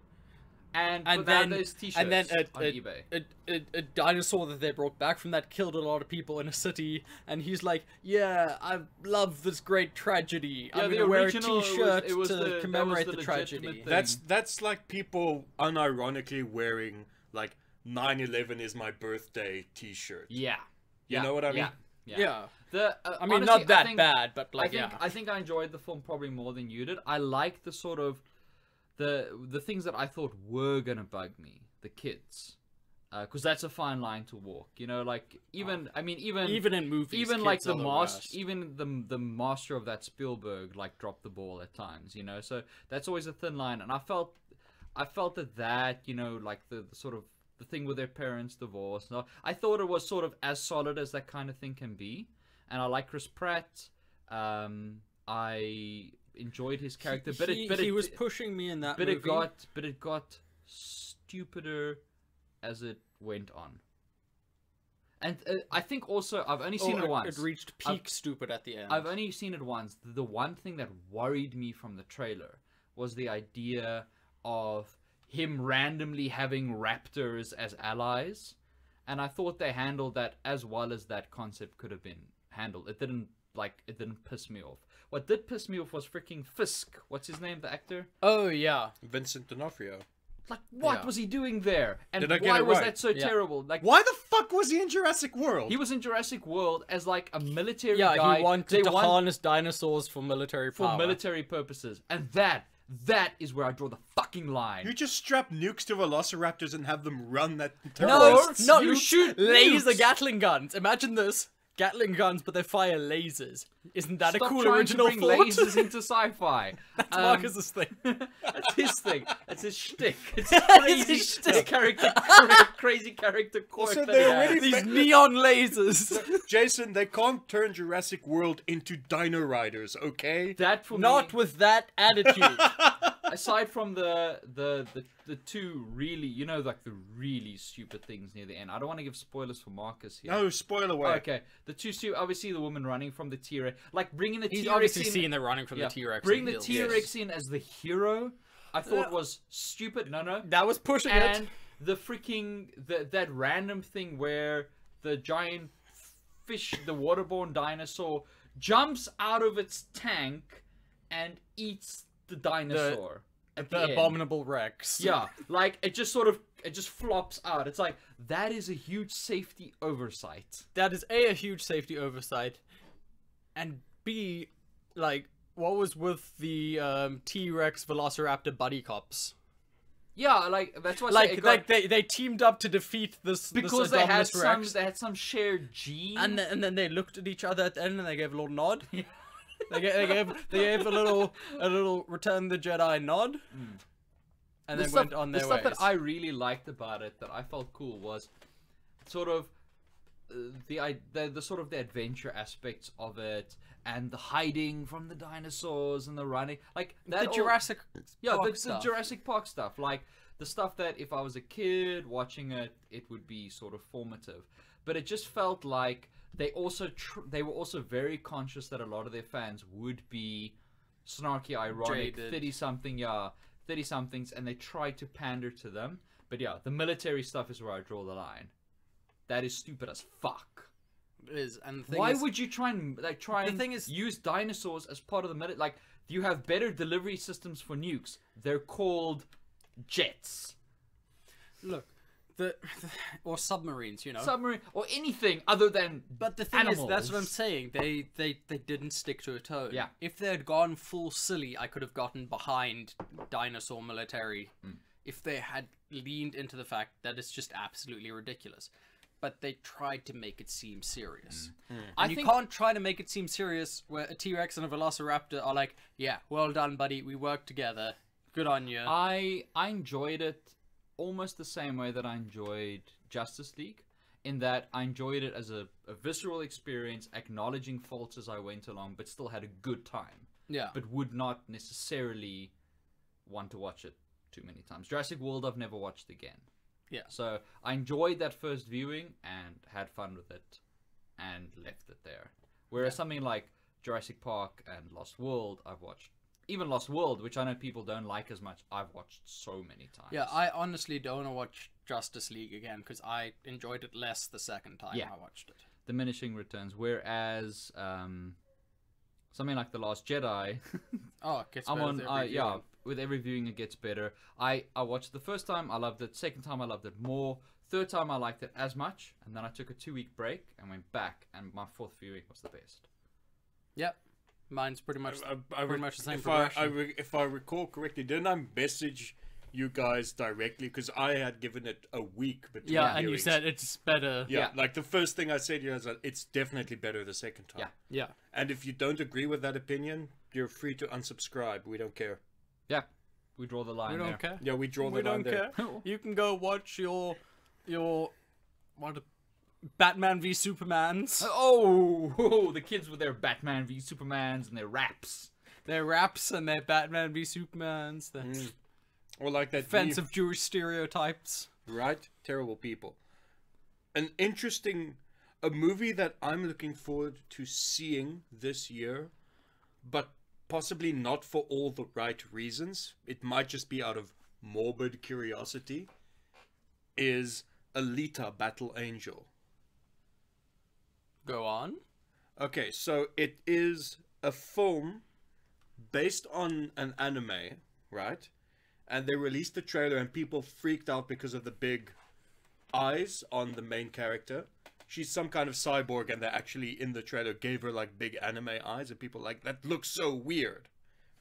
And, And then, those and then a, a. A, a, a dinosaur that they brought back from that killed a lot of people in a city, and he's like, "Yeah, I love this great tragedy. Yeah, I'm gonna wear a original, it was- T-shirt to the- commemorate the the, tragedy." thing. That's that's like people unironically wearing like 9/11 is my birthday T-shirt. Yeah. You Yeah, know what I mean? Yeah. Yeah. Yeah, The, uh, I mean, honestly, not that think, bad, but I like, think yeah. I think I enjoyed the film probably more than you did. I like the sort of the the things that I thought were gonna bug me, the kids, because that's a fine line to walk. You know, like even I mean even even in movies, even like the are master, even the the master of that Spielberg like dropped the ball at times. You know, so that's always a thin line, and I felt I felt that that you know like the, the sort of the thing with their parents divorce. I thought it was sort of as solid as that kind of thing can be, and I like Chris Pratt. Um, I enjoyed his character, but he, it but he it, was pushing me in that but movie. it got but it got stupider as it went on. And uh, I think also I've only seen Oh, it once. It reached peak I've- stupid at the end. I've only seen it once. The one thing that worried me from the trailer was the idea of him randomly having raptors as allies. And I thought they handled that as well as that concept could have been handled. It didn't like it didn't piss me off. What did piss me off was freaking Fisk. What's his name, the actor? oh yeah, Vincent D'Onofrio. Like what Yeah. was he doing there? And Did I get why it was that so Yeah. terrible? Like Why the fuck was he in Jurassic World? he was in Jurassic World as like a military yeah. guy. he wanted They to want- harness dinosaurs for military for power. military purposes. And that that is where I draw the fucking line. You just strap nukes to velociraptors and have them run that. Terrorists. No, First, no, you you shoot laser nukes. Gatling guns. Imagine this: Gatling guns, but they fire lasers. Isn't that Stop a cool original to bring thought? lasers *laughs* into sci-fi. That's Um, Marcus's thing. *laughs* That's his thing. That's his shtick. *laughs* It's It's crazy. his It's shtick. character, crazy character quirk Also, that they he already has. These neon lasers. Jason, they can't turn Jurassic World into Dino Riders, okay? That for Not me, with that attitude. Aside from the, the the the two really, you know, like the really stupid things near the end. I don't want to give spoilers for Marcus here. No, spoil away. Okay, the two stu obviously the woman running from the T Rex, like bringing the He's T Rex obviously in. seen the running from yeah, the T Rex. Bring the T Rex in as the hero. I thought Yeah. was stupid. No, no. That was pushing and it. the freaking the, that random thing where the giant fish, the waterborne dinosaur, jumps out of its tank and eats the dinosaur. at The end. abominable Rex. Yeah, *laughs* like it just sort of it just flops out. It's like that is a huge safety oversight. That is a a huge safety oversight, and b like what was with the um, T Rex Velociraptor buddy cops? Yeah, like that's why Like got- like they they teamed up to defeat this because this they had Indominus some Rex. they had some shared gene. And then, and then they looked at each other at the end and they gave a little nod. *laughs* they, gave, they gave they gave a little a little Return the Jedi nod, and the then stuff, went on the their stuff ways. that I really liked about it that I felt cool was sort of uh, the, the the sort of the adventure aspects of it and the hiding from the dinosaurs and the running like that the all- Jurassic yeah the, the. Jurassic Park stuff like the stuff that if I was a kid watching it it would be sort of formative but it just felt like they also tr- they were also very conscious that a lot of their fans would be snarky ironic 30 something yeah 30 somethings and they tried to pander to them but yeah the military stuff is where I draw the line that is stupid as fuck is and the thing why is, would you try and like try The and thing is- use dinosaurs as part of the military? Like you have better delivery systems for nukes. They're called jets, look the *sighs* or submarines, you know. submarine, or anything other than. But the thing is, that's what I'm saying. They they they didn't stick to a tone. Yeah. If they had gone full silly, I could have gotten behind dinosaur military. Hmm. If they had leaned into the fact that it's just absolutely ridiculous. But they tried to make it seem serious. I And you think can't try to make it seem serious where a T Rex and a Velociraptor are like, yeah, well done, buddy. We worked together. Good on you. I I enjoyed it almost the same way that I enjoyed Justice League, in that I enjoyed it as a, a visceral experience, acknowledging faults as I went along, but still had a good time. Yeah. But would not necessarily want to watch it too many times. Jurassic World, I've never watched again. Yeah. So I enjoyed that first viewing and had fun with it and left it there. Whereas something like Jurassic Park and Lost World, I've watched. Even Lost World, which I know people don't like as much, I've watched so many times. Yeah, I honestly don't want to watch Justice League again because I enjoyed it less the second time Yeah. I watched it. diminishing returns. Whereas um, something like The Last Jedi, *laughs* Oh, it gets I'm better on. with Uh, yeah, with every viewing it gets better. I I watched the first time, I loved it. Second time, I loved it more. Third time, I liked it as much, and then I took a two week break and went back, and my fourth viewing was the best. Yep. Mine's pretty much I, I, pretty much the same if I, I re- if I recall correctly, didn't I message you guys directly because I had given it a week between yeah, and you said it's better. yeah, Yeah. like the first thing I said to you was that it's definitely better the second time. Yeah. Yeah. And if you don't agree with that opinion, you're free to unsubscribe. We don't care. Yeah, we draw the line We there. don't care. Yeah, we draw we the line We don't there. care. *laughs* You can go watch your your what Batman v Supermans. *laughs* Oh, oh, *laughs* the kids with their Batman v Supermans and their raps. Their raps and their Batman v Supermans. The Mm. Or like that offensive Jewish stereotypes. right? Terrible people. An interesting, a movie that I'm looking forward to seeing this year, but possibly not for all the right reasons. It might just be out of morbid curiosity. Is Alita Battle Angel? Go on. Okay, so it is a film based on an anime, right? And they released the trailer and people freaked out because of the big eyes on the main character. She's some kind of cyborg and they actually in the trailer gave her like big anime eyes and people like that looks so weird.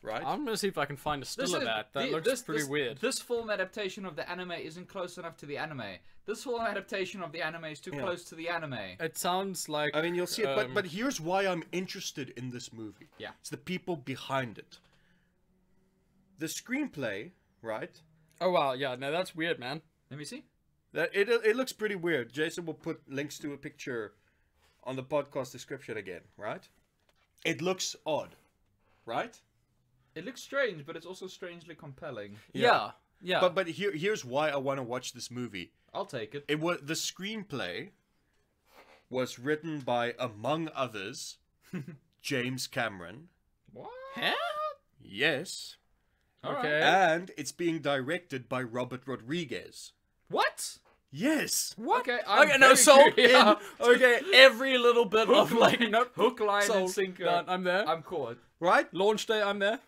Right? I'm gonna see if I can find a still of is- that. That the- looks this- pretty this- weird. This film adaptation of the anime isn't close enough to the anime. This film adaptation of the anime is too Yeah. close to the anime. It sounds like I mean, you'll see it, but um, but here's why I'm interested in this movie. Yeah. It's the people behind it. The screenplay, right? oh wow, yeah, no, that's weird, man. Let me see. That it it looks pretty weird. Jason will put links to a picture on the podcast description again, right? It looks odd, right? It looks strange, but it's also strangely compelling. Yeah, yeah. But but here here's why I want to watch this movie. I'll take it. It was the screenplay was written by among others *laughs* James Cameron. What? Huh? Yes. Okay. And it's being directed by Robert Rodriguez. What? Yes. What? Okay, I'm okay, no, very so curious. okay, every little bit of like no hook, line, so and sinker. done, I'm there. I'm caught. Right? Launch day, I'm there.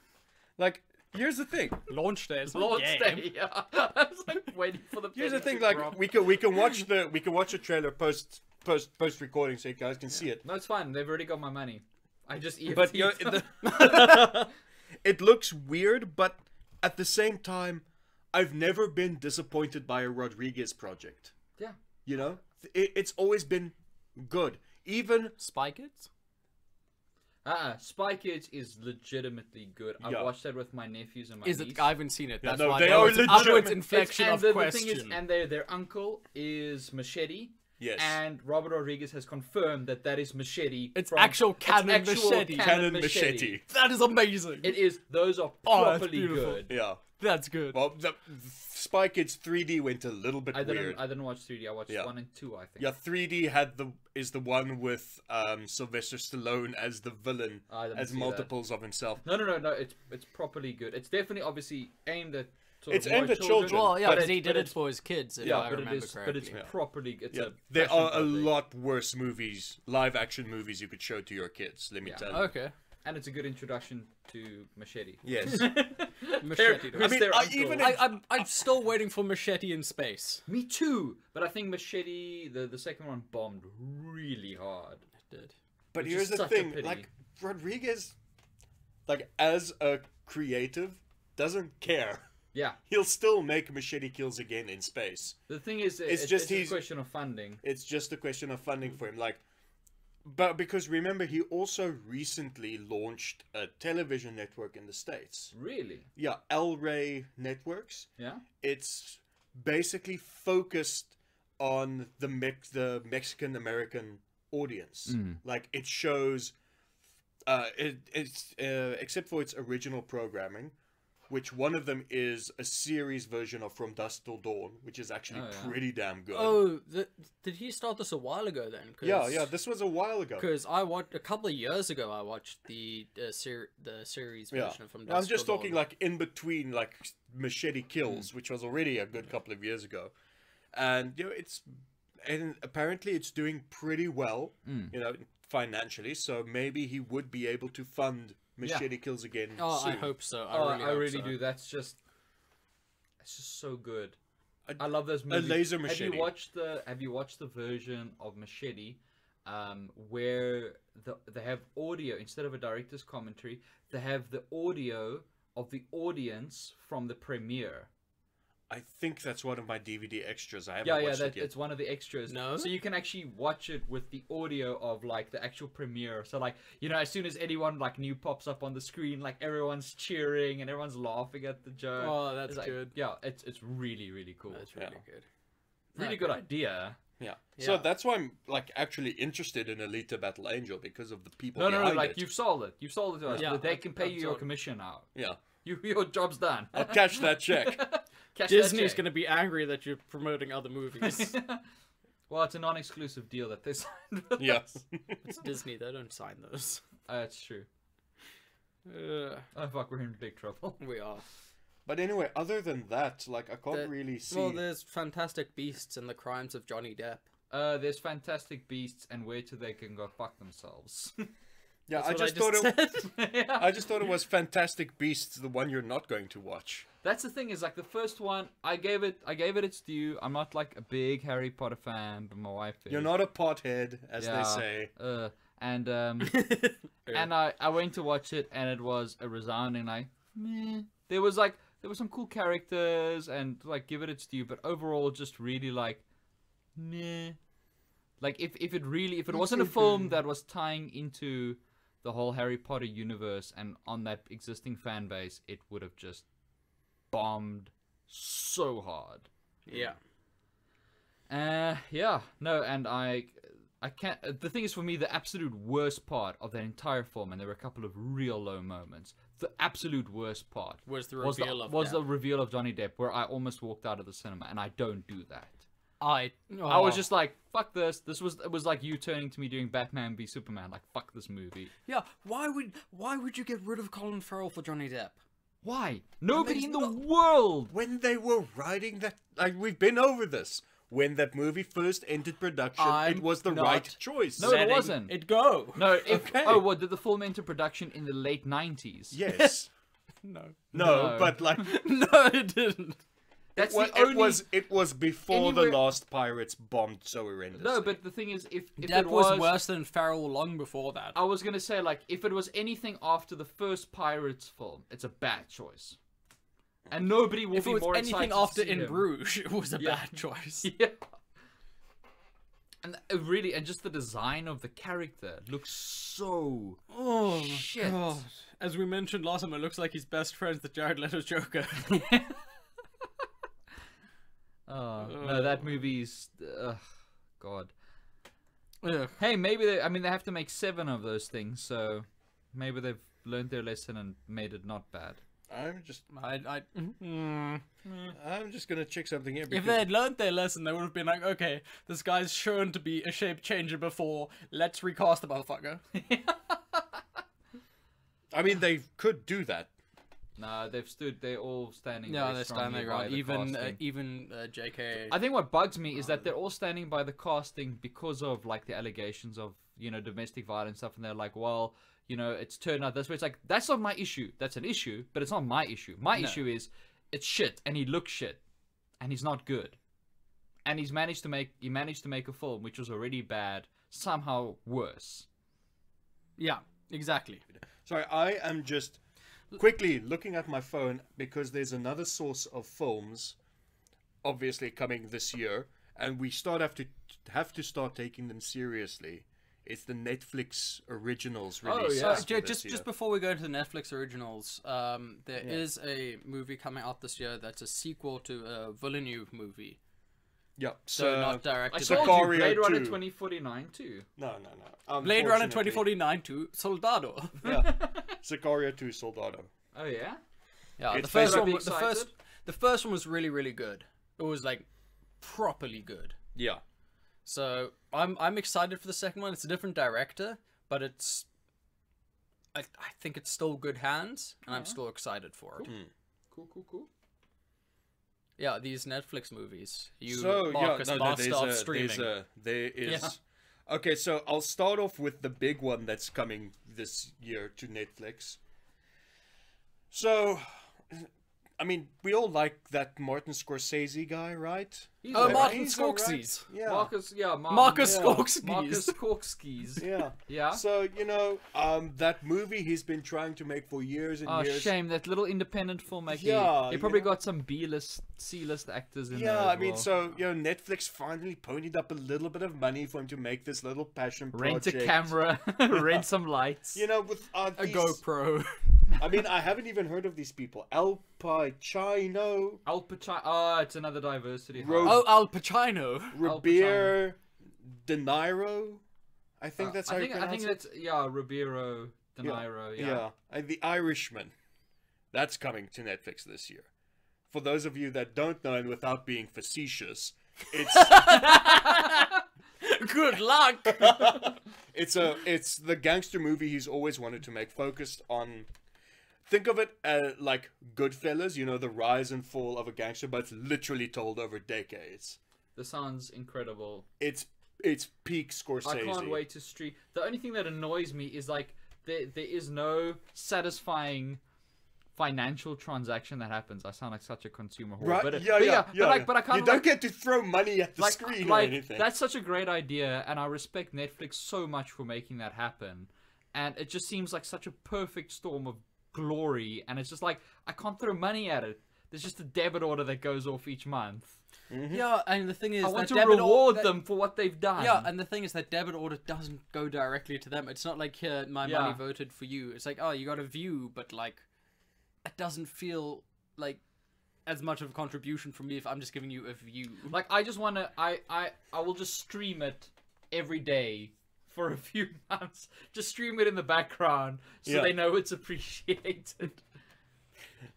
Like here's the thing. Launch day, it's Launch game. day. Yeah. *laughs* I was like waiting for the. Here's the thing, like drop. we can we can watch the we can watch the trailer post post post recording so you guys can see it. No, it's fine. They've already got my money. I just EFT'd But you them. the, *laughs* *laughs* it looks weird, but at the same time, I've never been disappointed by a Rodriguez project. yeah. You know, it, it's always been good. Even Spy Kids? Uh-uh. Spy Kids is legitimately good. I Yeah. watched that with my nephews and my Is niece. it? I haven't seen it. Yeah, That's no, why they I know are it's an legitimate. upwards It's- inflection and of the, the question. thing is, and their their uncle is Machete. yes, And Robert Rodriguez has confirmed that that is Machete. It's from- actual it's canon actual Machete. Canon Machete. that is amazing. It is. Those are Oh, that's properly beautiful. good. yeah. That's good. Well, the Spy Kids 3D went a little bit I didn't. weird. I didn't watch 3D. I watched Yeah. one and two. I think. Yeah, 3D had the is the one with um, Sylvester Stallone as the villain, I didn't as see that. multiples of himself. No, no, no, no. It's it's properly good. It's definitely obviously aimed at. Sort It's of aimed at children. well, yeah, but because he did it for his kids, if Yeah, I but it remember is. correctly. But it's Yeah. properly. It's Yeah, a. there are a project. lot worse movies, live action movies you could show to your kids. Let me Yeah. tell you. Okay. And it's a good introduction to Machete. Yes. *laughs* Machete. Who's mean, I uncle. even- I, I'm, I'm still waiting for Machete in space. Me too. But I think Machete, the the second one, bombed really hard. It did. But here's the thing, like Rodriguez, like as a creative, doesn't care. Yeah. *laughs* He'll still make Machete Kills again in space. The thing is, It's it's, just it's a question of funding. It's just a question of funding for him. Like, but because remember, he also recently launched a television network in the states. Really? Yeah, El Rey Networks. Yeah. It's basically focused on the Mex- the Mexican American audience. Mm. Like it shows, uh, it, it's uh, except for its original programming, which one of them is a series version of From Dusk Till Dawn, which is actually Oh, yeah. pretty damn good. Oh, did he start this a while ago then? Cause, yeah, yeah. This was a while ago. Because I watched a couple of years ago. I watched the uh, ser- the series Yeah, version from. Dust. I'm just Till talking Dawn. like in between, like Machete Kills, which was already a good couple of years ago, and you know it's and apparently it's doing pretty well, Mm. you know, financially. So maybe he would be able to fund Machete Kills again. Oh, I hope so. I oh, really, I hope really so. do. That's just, it's just so good. A- I love those movies. laser Have you watched the Have you watched the version of Machete, um, where the they have audio instead of a director's commentary? They have the audio of the audience from the premiere. I think that's one of my DVD extras. I haven't Yeah, yeah, watched that, it yet. it's one of the extras. No? so you can actually watch it with the audio of like the actual premiere. So like you know, as soon as anyone like new pops up on the screen, like everyone's cheering and everyone's laughing at the joke. Oh, that's It's like- good. Yeah, it's it's really really cool. That's really Yeah. good. really Okay. good idea. Yeah. So that's why I'm like actually interested in Alita Battle Angel because of the people No, no, no. Like it. you've sold it. You've sold it to us. Yeah, but they I've- can pay I've you your sold it. commission now. Yeah. You, *laughs* your job's done. I'll cash that check. *laughs* Cash Disney's gonna be angry that you're promoting other movies. *laughs* well, it's a non-exclusive deal that they *laughs* signed. yes, yeah. *laughs* it's Disney. They don't sign those. Uh, that's true. Uh, Oh fuck, we're in big trouble. we are. But anyway, other than that, like I can't The- really see. Well, there's Fantastic Beasts and the Crimes of Johnny Depp. Uh, there's Fantastic Beasts and where to they can go fuck themselves. yeah, That's I just, thought it. yeah. I just thought it was Fantastic Beasts, the one you're not going to watch. That's the thing is like the first one, I gave it, I gave it its due. I'm not like a big Harry Potter fan, but my wife is. You're not a pothead, as Yeah. they say. Uh, and um, *laughs* and I I went to watch it and it was a resounding like meh. There was like there were some cool characters and like give it its due, but overall just really like meh. Like if if it really if it wasn't a film that was tying into the whole Harry Potter universe and on that existing fan base, it would have just bombed so hard. yeah. Uh, yeah, no, and I, I can't. The thing is, for me, the absolute worst part of that entire film, and there were a couple of real low moments. The absolute worst part Was the was the reveal of was Depp. the reveal of Johnny Depp, where I almost walked out of the cinema, and I don't do that. I. I was oh. just like, "Fuck this!" This was it was like you turning to me doing Batman v Superman, like "Fuck this movie." Yeah. Why would Why would you get rid of Colin Farrell for Johnny Depp? Why? Nobody in the no- world. When they were writing that, like we've been over this. When that movie first entered production, I'm it was the not right choice. No, it wasn't. It go. No, if *laughs* Okay. oh, what did the film enter production in the late nineties? Yes. *laughs* No. No, No. but like *laughs* no, it didn't. That's well, the only. it was it was before Anywhere- the last pirates bombed so horrendously. No, but the thing is, if, if Depp it was, That was, worse than Farrell long before that. I was gonna say like if it was anything after the first Pirates film, it's a bad choice, and nobody will if be it was more anything excited to after see In him. Bruges, *laughs* it was a Yeah. bad choice. *laughs* Yeah. And uh, really, and just the design of the character looks so. Oh Shit. god! As we mentioned last time, it looks like his best friends the Jared Leto's Joker. *laughs* Oh no, uh. that movie's. Ugh, God. Ugh. Hey, maybe they. I mean, they have to make seven of those things, so maybe they've learned their lesson and made it not bad. I'm just mm, I, I, mm-hmm. mm. mm. I'm just gonna check something here. If they had learned their lesson, they would have been like, okay, this guy's shown to be a shape changer before. Let's recast the motherfucker. I mean, they could do that. No, they've stood. They're all standing. Yeah, very they're strongly standing right. the Even uh, even uh, J.K. I think what bugs me is that they're all standing by the casting because of like the allegations of you know domestic violence stuff, and they're like, well, you know, it's turned out this way. It's like that's not my issue. That's an issue, but it's not my issue. My No. issue is it's shit, and he looks shit, and he's not good, and he's managed to make he managed to make a film which was already bad somehow worse. yeah, exactly. Sorry, I am just quickly looking at my phone because there's another source of films, obviously coming this year, and we start have to have to start taking them seriously. It's the Netflix originals Oh, yeah. Uh, for this just year. just before we go into the Netflix originals, um, there is Yeah. a movie coming out this year that's a sequel to a Villeneuve movie. Yeah. So So not I directed. told Sicario you, Blade Runner 2. 2049 too. no, no, no. Blade Runner Unfortunately, 2049 too. Soldado. Yeah. *laughs* Sicario 2 Soldado. Oh yeah. Yeah, the first one. The first, the first one was really, really good. It was like properly good. Yeah. So I'm I'm excited for the second one. It's a different director, but it's I, I think it's still good hands, and I'm still excited for it. Hmm. Cool, cool, cool. Yeah, these Netflix movies. You so yeah, no, no, there's a, streaming. there's a, there is. Yeah. Okay, so I'll start off with the big one that's coming this year to Netflix. So, I mean, we all like that Martin Scorsese guy, right? He's Oh, alright. Martin He's alright. Scorsese. Yeah. Marcus, yeah, Mar- Marcus yeah. Scorsese. Marcus Scorsese. *laughs* Yeah. Yeah. So you know, um, that movie he's been trying to make for years and Oh, years. shame that little independent filmmaker. Yeah, he you probably know. got some B-list, C-list actors in there. Yeah, I mean, well. so you know, Netflix finally ponied up a little bit of money for him to make this little passion rent project. a camera, *laughs* rent *laughs* some lights. You know, with uh, A these- GoPro. I mean, I haven't even heard of these people. Al Pacino, Al Pacino. Oh, it's another diversity. Ro- oh, Al Pacino. Robert De Niro. I think Uh, that's I how think you I think it. that's yeah, Ribeiro De Niro. Yeah. Yeah, and The Irishman. That's coming to Netflix this year. For those of you that don't know, and without being facetious, it's *laughs* Good luck. *laughs* it's a it's the gangster movie he's always wanted to make, focused on. Think of it uh, like Goodfellas, you know, the rise and fall of a gangster, but it's literally told over decades. This sounds incredible. It's it's peak Scorsese. I can't wait to stream. The only thing that annoys me is like there there is no satisfying financial transaction that happens. I sound like such a consumer whore, Right? but, yeah, but yeah, yeah, but like, but I kind You don't like, get to throw money at the like, screen like or anything. that's such a great idea, and I respect Netflix so much for making that happen. And it just seems like such a perfect storm of glory, and it's just like I can't throw money at it. There's just a debit order that goes off each month. Mm-hmm. yeah, and the thing is, I want to debit reward or- that- them for what they've done. Yeah, and the thing is that debit order doesn't go directly to them. It's not like here, my money voted for you. It's like, oh, you got a view, but like, it doesn't feel like as much of a contribution from me if I'm just giving you a view. Like I just want to I I I will just stream it every day for a few *laughs* months. Just stream it in the background so Yeah. they know it's appreciated. *laughs*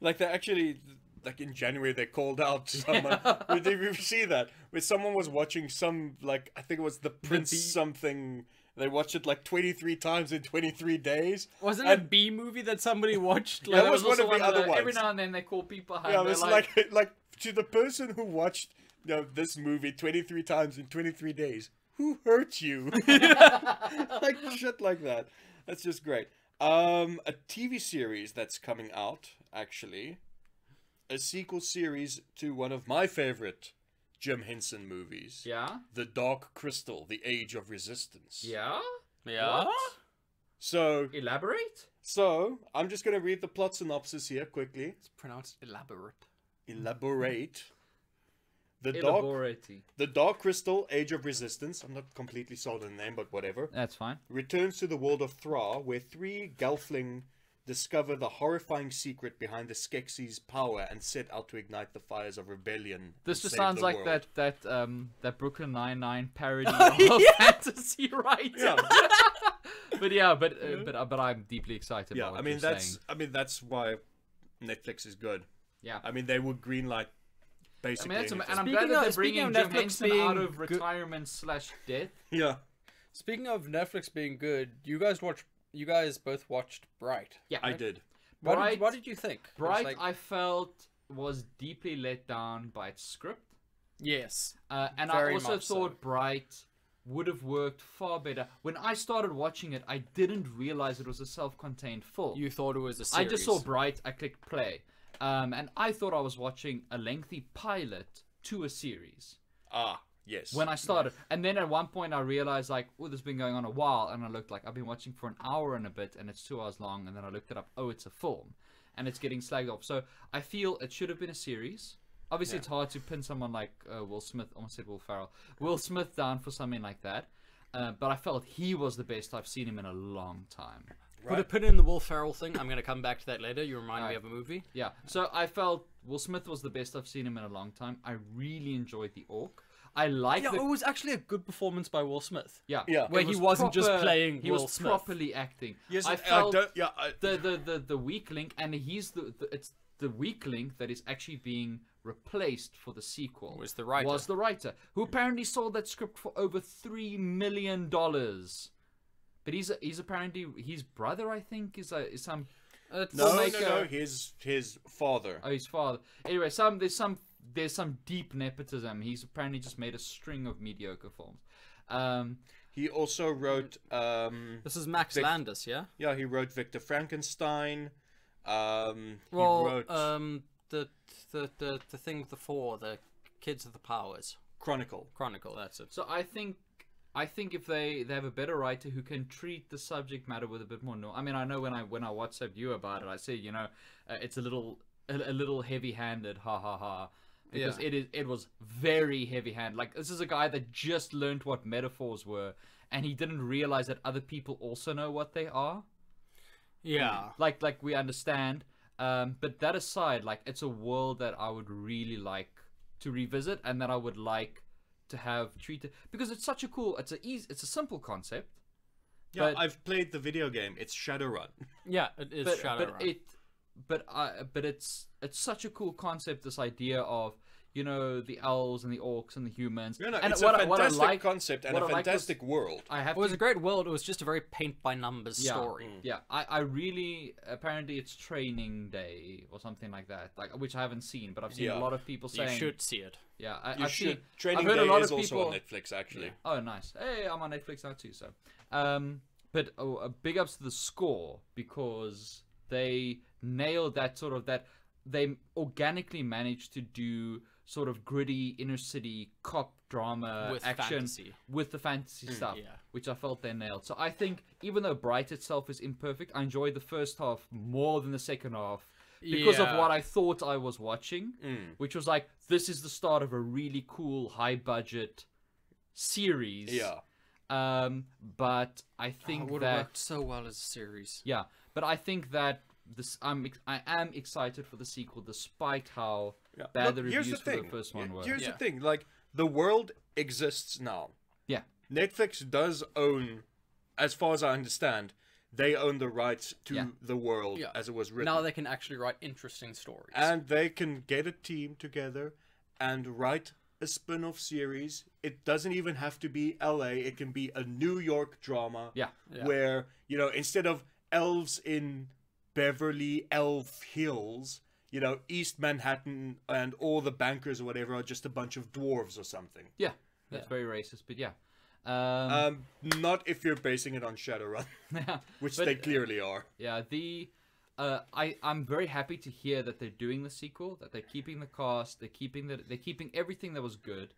Like they actually, like in January, they called out *laughs* someone. Did you see that? Where someone was watching some, like I think it was the Prince Bee- something. They watched it like twenty three times in twenty three days. Wasn't it a B movie that somebody watched? Yeah, Like, that was one also of the other ones. Every now and then they call people. Yeah, Yeah, it was like, like like to the person who watched you know, this movie twenty three times in twenty three days. Who hurt you? *laughs* *laughs* like shit like that. That's just great. Um, a TV series that's coming out actually, a sequel series to one of my favorite Jim Henson movies. yeah, The Dark Crystal: The Age of Resistance. yeah. yeah. What? So, Elaborate. so I'm just gonna read the plot synopsis here quickly. It's pronounced elaborate. Elaborate. The Dark, the Dark Crystal: Age of Resistance. I'm not completely sold on the name, but whatever. That's fine. Returns to the world of Thra, where three Gelfling discover the horrifying secret behind the Skeksis' power and set out to ignite the fires of rebellion. This just sounds like world. that that um that Brooklyn Nine Nine parody *laughs* of yeah. fantasy, right? Yeah. *laughs* but yeah, but uh, but uh, but I'm deeply excited. Yeah, I mean that's saying. I mean that's why Netflix is good. yeah. I mean they would greenlight I basically. mean, that's, and. I'm Speaking glad that of- they're speaking bringing of Jim Netflix Henson out being of good- retirement slash death. yeah. Speaking of Netflix being good, you guys watch. You guys both watched Bright. Yeah, I did. What, Bright- did, what did you think? It was Bright, like- I felt was deeply let down by its script, yes. uh, and Very I also much so. thought Bright would have worked far better. When I started watching it, I didn't realize it was a self-contained film. You thought it was a I series. just saw Bright. I clicked play, um, and I thought I was watching a lengthy pilot to a series. Ah, yes. when I started. And then at one point I realized like, oh, this has been going on a while, and I looked like I've been watching for an hour and a bit, and it's two hours long. And then I looked it up. Oh, it's a film, and it's getting slagged off. So I feel it should have been a series. Obviously, it's hard to pin someone like uh, Will Smith. Almost said Will Ferrell. Will Smith down for something like that. Uh, but I felt he was the best I've seen him in a long time. Put it put in the Will Ferrell thing. I'm gonna come back to that later. You remind me of a movie. Yeah. So I felt Will Smith was the best I've seen him in a long time. I really enjoyed the Orc. I like Yeah, the, it was actually a good performance by Will Smith. yeah Yeah. Where It he was wasn't just playing he Will was Smith. properly acting. Yes, I I felt don't, yeah, I, the, the the the weak link, and he's the, the it's the weak link that is actually being replaced for the sequel. Was the writer. Was the writer who apparently sold that script for over three million dollars. But he's he's apparently his brother, I think, is a is some It's- no, no, filmmaker- no, his his father. oh his father. Anyway, some there's some there's some deep nepotism. He's apparently just made a string of mediocre films. Um, He also wrote, um, This is Max Vic- Landis, yeah. yeah, he wrote Victor Frankenstein. Um, he Well, wrote um, the the the the thing with the four, the Kids of the Powers Chronicle. Chronicle. That's it. So I think I think if they they have a better writer who can treat the subject matter with a bit more no I mean I know when I when I WhatsApp you about it I said you know uh, it's a little a, a little heavy-handed ha ha ha because Yeah. it is it was very heavy-handed like this is a guy that just learned what metaphors were and he didn't realize that other people also know what they are Yeah. like like we understand um but that aside like it's a world that i would really like to revisit and that i would like to have treated because it's such a cool it's a easy it's a simple concept Yeah, But- I've played the video game. It's Shadowrun. *laughs* Yeah, it is but, Shadowrun. but it but I but it's it's such a cool concept this idea of you know the elves and the orcs and the humans No, no, and it's what, a what I fantastic like concept and what a I like was- fantastic world. i have it was to a great world. It was just a very paint by numbers Yeah. story. Yeah, I, I really apparently it's training day or something like that, like which I haven't seen, but I've seen Yeah. a lot of people You saying. should see it. Yeah, I, You I've should. seen. Training I've heard Day a lot is of also on Netflix, actually. Oh, nice. Hey, I'm on Netflix now too. So, um, but oh, uh, big ups to the score because they nailed that sort of that. They organically managed to do sort of gritty inner city cop drama With action fantasy. with the fantasy stuff, yeah. which I felt they nailed. So I think even though Bright itself is imperfect, I enjoyed the first half more than the second half because of what I thought I was watching, Mm. which was like this is the start of a really cool high budget series. Yeah. Um, but I think have that worked so well as a series. yeah, but I think that this I'm I am excited for the sequel despite how Yeah. bad Look, the here's reviews the for thing. the first one were. Here's Yeah. the thing. Like the world exists now. Yeah. Netflix does own, as far as I understand, they own the rights to Yeah. the world Yeah. as it was written. Now they can actually write interesting stories. and they can get a team together and write a spin-off series. It doesn't even have to be LA. It can be a New York drama. Yeah. Yeah. Where, you know, instead of elves in Beverly Elf Hills, you know, East Manhattan and all the bankers or whatever are just a bunch of dwarves or something. Yeah, that's Yeah. very racist, but yeah. Um, Um, not if you're basing it on Shadowrun, *laughs* which But, they clearly are. Yeah, the uh, I I'm very happy to hear that they're doing the sequel, that they're keeping the cast, they're keeping the they're keeping everything that was good,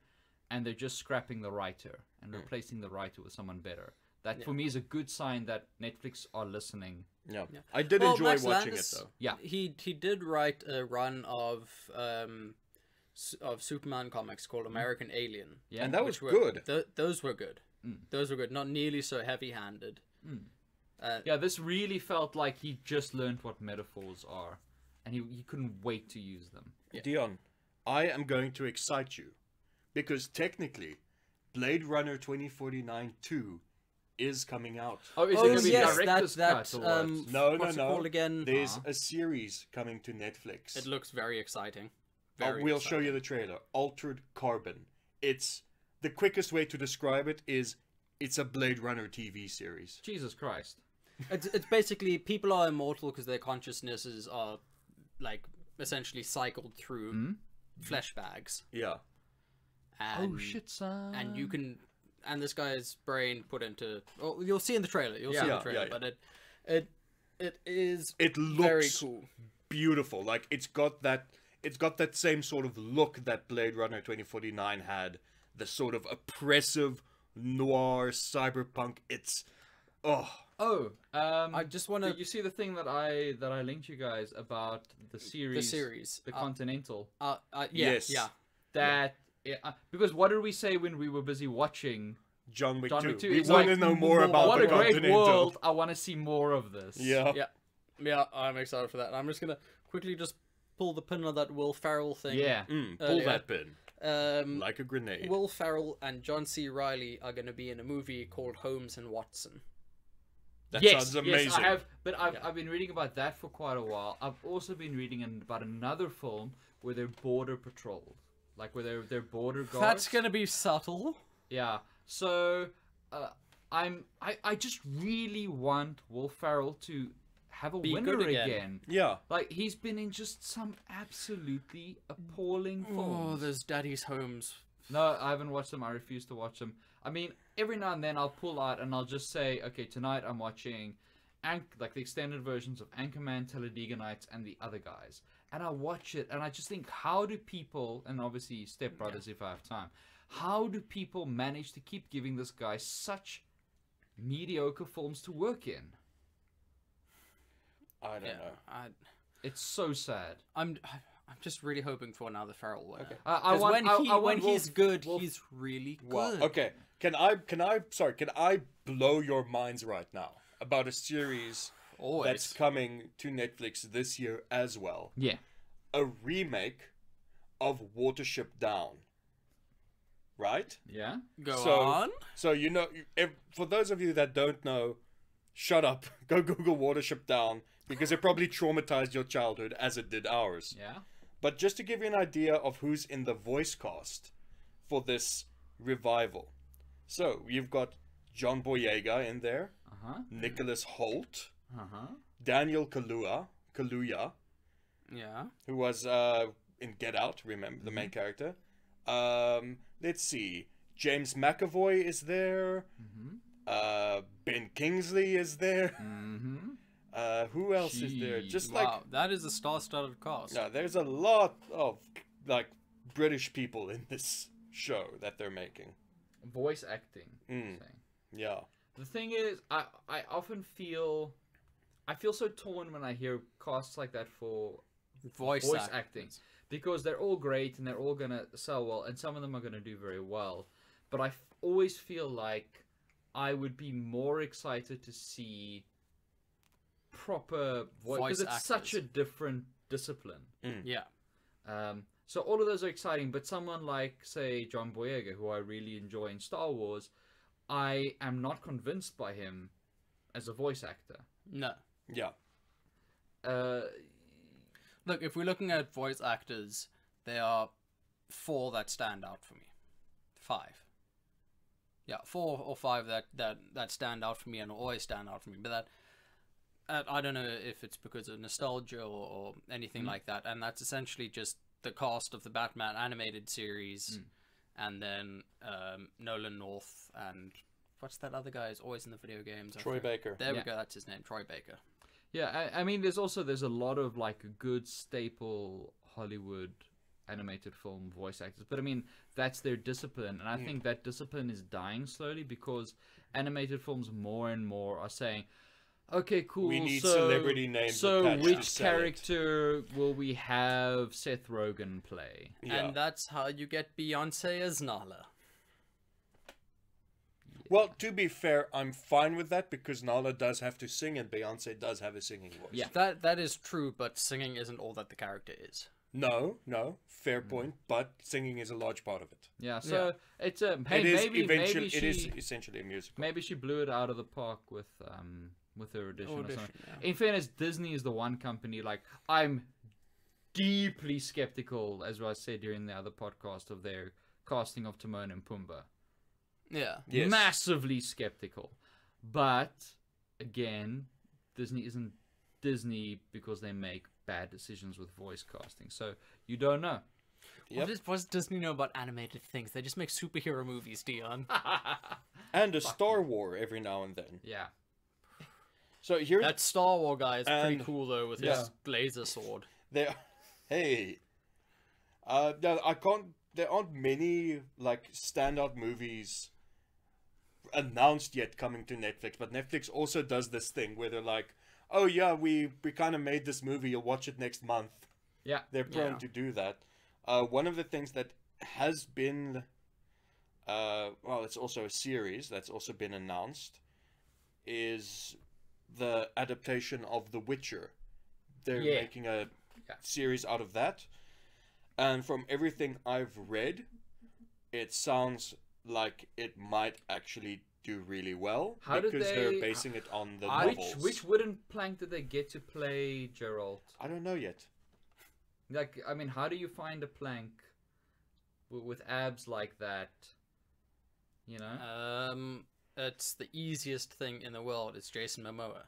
and they're just scrapping the writer and replacing the writer with someone better. That for me is a good sign that Netflix are listening. Yeah. I did Well, enjoy Max watching Landis, it though. Yeah. he he did write a run of um of Superman comics called American Alien. Yeah, And that was were- good. Th- those were good. Those were good. Not nearly so heavy-handed. Uh, yeah. This really felt like he just learned what metaphors are, and he he couldn't wait to use them. Dion, I am going to excite you because technically, Blade Runner 2049 2 is coming out. Oh, is it oh gonna be yes, that director's that cut or um. No, no, no. It again? There's a series coming to Netflix. It looks very exciting. Uh, Very we'll show you the trailer. Altered Carbon. It's the quickest way to describe it is it's a Blade Runner TV series. Jesus Christ. It's, it's basically people are immortal because their consciousnesses are like essentially cycled through Hmm? flesh bags. Yeah. And, oh shit, son. And you can, and this guy's brain put into. Oh, you'll see in the trailer. You'll see in Yeah, the trailer, yeah, yeah. but it, it, it is It looks very cool. beautiful. Like it's got that it's got that same sort of look that Blade Runner 2049 had. The sort of oppressive noir cyberpunk. It's oh Oh, um, I just want to you see the thing that I that I linked you guys about the series, the series. the Uh, Continental? uh, uh, yeah, Yes. yeah. That yeah, uh, because what did we say when we were busy watching John Wick John 2. Wick 2? We It's want like, to know more about what the a great world! I want to see more of this. Yeah. Yeah, yeah, I'm excited for that. I'm just gonna quickly just pull the pin on that Will Ferrell thing. yeah. Mm, pull Earlier. that pin. Um, like a grenade. Will Ferrell and John C. Reilly are going to be in a movie called Holmes and Watson. that yes, sounds amazing. yes, I have. But I've, I've been reading about that for quite a while. I've also been reading about another film where they're border patrol, like where they're they're border guards. That's going to be subtle. Yeah. So uh, I'm I I just really want Will Ferrell to have a Be winner good again. again. Yeah. Like he's been in just some absolutely appalling Oh, films. there's Daddy's Homes. No, I haven't watched them. I refuse to watch them. I mean, every now and then I'll pull out and I'll just say, okay, tonight I'm watching, Anch- like the extended versions of Anchorman, Talladega Nights, and the other guys, and I watch it and I just think, how do people, and obviously Step Brothers if I have time, how do people manage to keep giving this guy such mediocre films to work in? I don't Yeah, know. I, It's so sad. I'm. I'm just really hoping for another Ferrell winner. I- I 'Cause want- when, I- he, I want when he's good, Wolf- he's really good. Well, okay. Can I? Can I? Sorry. Can I blow your minds right now about a series Always. that's coming to Netflix this year as well? Yeah. A remake of Watership Down. Right. Yeah. Go so- on. So you know, if, for those of you that don't know, shut up. *laughs* Go Google Watership Down because it probably traumatized your childhood as it did ours. Yeah. But just to give you an idea of who's in the voice cast for this revival. So you've got John Boyega in there, Uh huh. Nicholas Hoult, Uh huh. Daniel Kaluuya, Kaluuya, Yeah. who was uh, in Get Out, remember the main character. Um, let's see, James McAvoy is there. Uh, ben Kingsley is there. Mm-hmm. Uh, who else is there? Just wow, like that is a star-studded cast. Yeah, there's a lot of like British people in this show that they're making. Voice acting. Mm. Yeah. The thing is, I I often feel, I feel so torn when I hear casts like that for Voice, voice act- acting because they're all great and they're all gonna sell well, and some of them are gonna do very well. But I f- always feel like I would be more excited to see proper voice Voice because it's such a different discipline. Yeah. Um, so all of those are exciting, but someone like, say, John Boyega, who I really enjoy in Star Wars, I am not convinced by him as a voice actor. No. Yeah. Uh, Look, if we're looking at voice actors, there are four that stand out for me. Five. Yeah, four or five that that that stand out for me and always stand out for me. But that, I don't know if it's because of nostalgia or, or anything like that. And that's essentially just the cast of the Batman animated series, and then um, Nolan North and what's that other guy who's always in the video games? Troy Baker. There we go. That's his name, Troy Baker. Yeah, I, I mean, there's also there's a lot of like good staple Hollywood animated film voice actors, but I mean that's their discipline, and I think that discipline is dying slowly because animated films more and more are saying. Okay, cool. We need so, celebrity names So, which sell it. character will we have Seth Rogen play? Yeah. And that's how you get Beyonce as Nala. Well, to be fair, I'm fine with that because Nala does have to sing and Beyonce does have a singing voice. Yeah. That that is true, but singing isn't all that the character is. No, no, Mm. fair point, but singing is a large part of it. Yeah, so it's a hey, it is maybe eventually maybe it is essentially a musical. maybe she blew it out of the park with um with her audition, or Audition, something. yeah. In fairness, Disney is the one company like I'm deeply skeptical, as I said during the other podcast, of their casting of Timon and Pumbaa. Yeah. Yes. Massively skeptical, but again, Disney isn't Disney because they make bad decisions with voice casting. So you don't know. Yep. What, does, what does Disney know about animated things? They just make superhero movies, Dion. *laughs* And a Star War every now and then. Yeah. So here's that Star Wars guy is pretty cool though with yeah. his laser sword. there. Hey, uh, no, I can't. There aren't many like standout movies announced yet coming to Netflix, but Netflix also does this thing where they're like, "Oh yeah, we we kind of made this movie. You'll watch it next month." Yeah. They're prone Yeah. to do that. Uh, one of the things that has been, uh, well, it's also a series that's also been announced, is the adaptation of The Witcher. They're Yeah. making a Yeah. series out of that. and from everything I've read, it sounds like it might actually do really well How did because they- they're basing it on the which novels. Witcher wooden plank did they get to play Geralt? I don't know yet. Like, I mean, how do you find a plank w- with abs like that? You know? Um, it's the easiest thing in the world. It's Jason Momoa.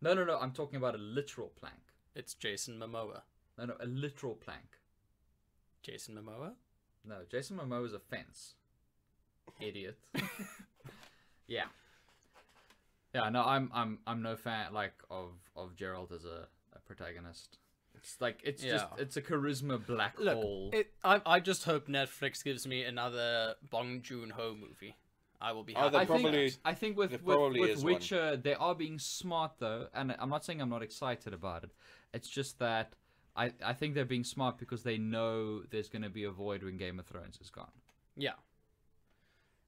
no, no, no. I'm talking about a literal plank. It's Jason Momoa. No, no, a literal plank. Jason Momoa. No, Jason Momoa is a fence. Idiot. *laughs* yeah. Yeah, no, I'm I'm I'm no fan like of of Geralt as a, a protagonist. It's like it's just it's a charisma black Look, hole. it, I I just hope Netflix gives me another Bong Joon Ho movie. I will be Oh, happy. there I probably- think I think with with, probably with is one. Witcher they are being smart though, and I'm not saying I'm not excited about it. It's just that I I think they're being smart because they know there's going to be a void when Game of Thrones is gone. Yeah.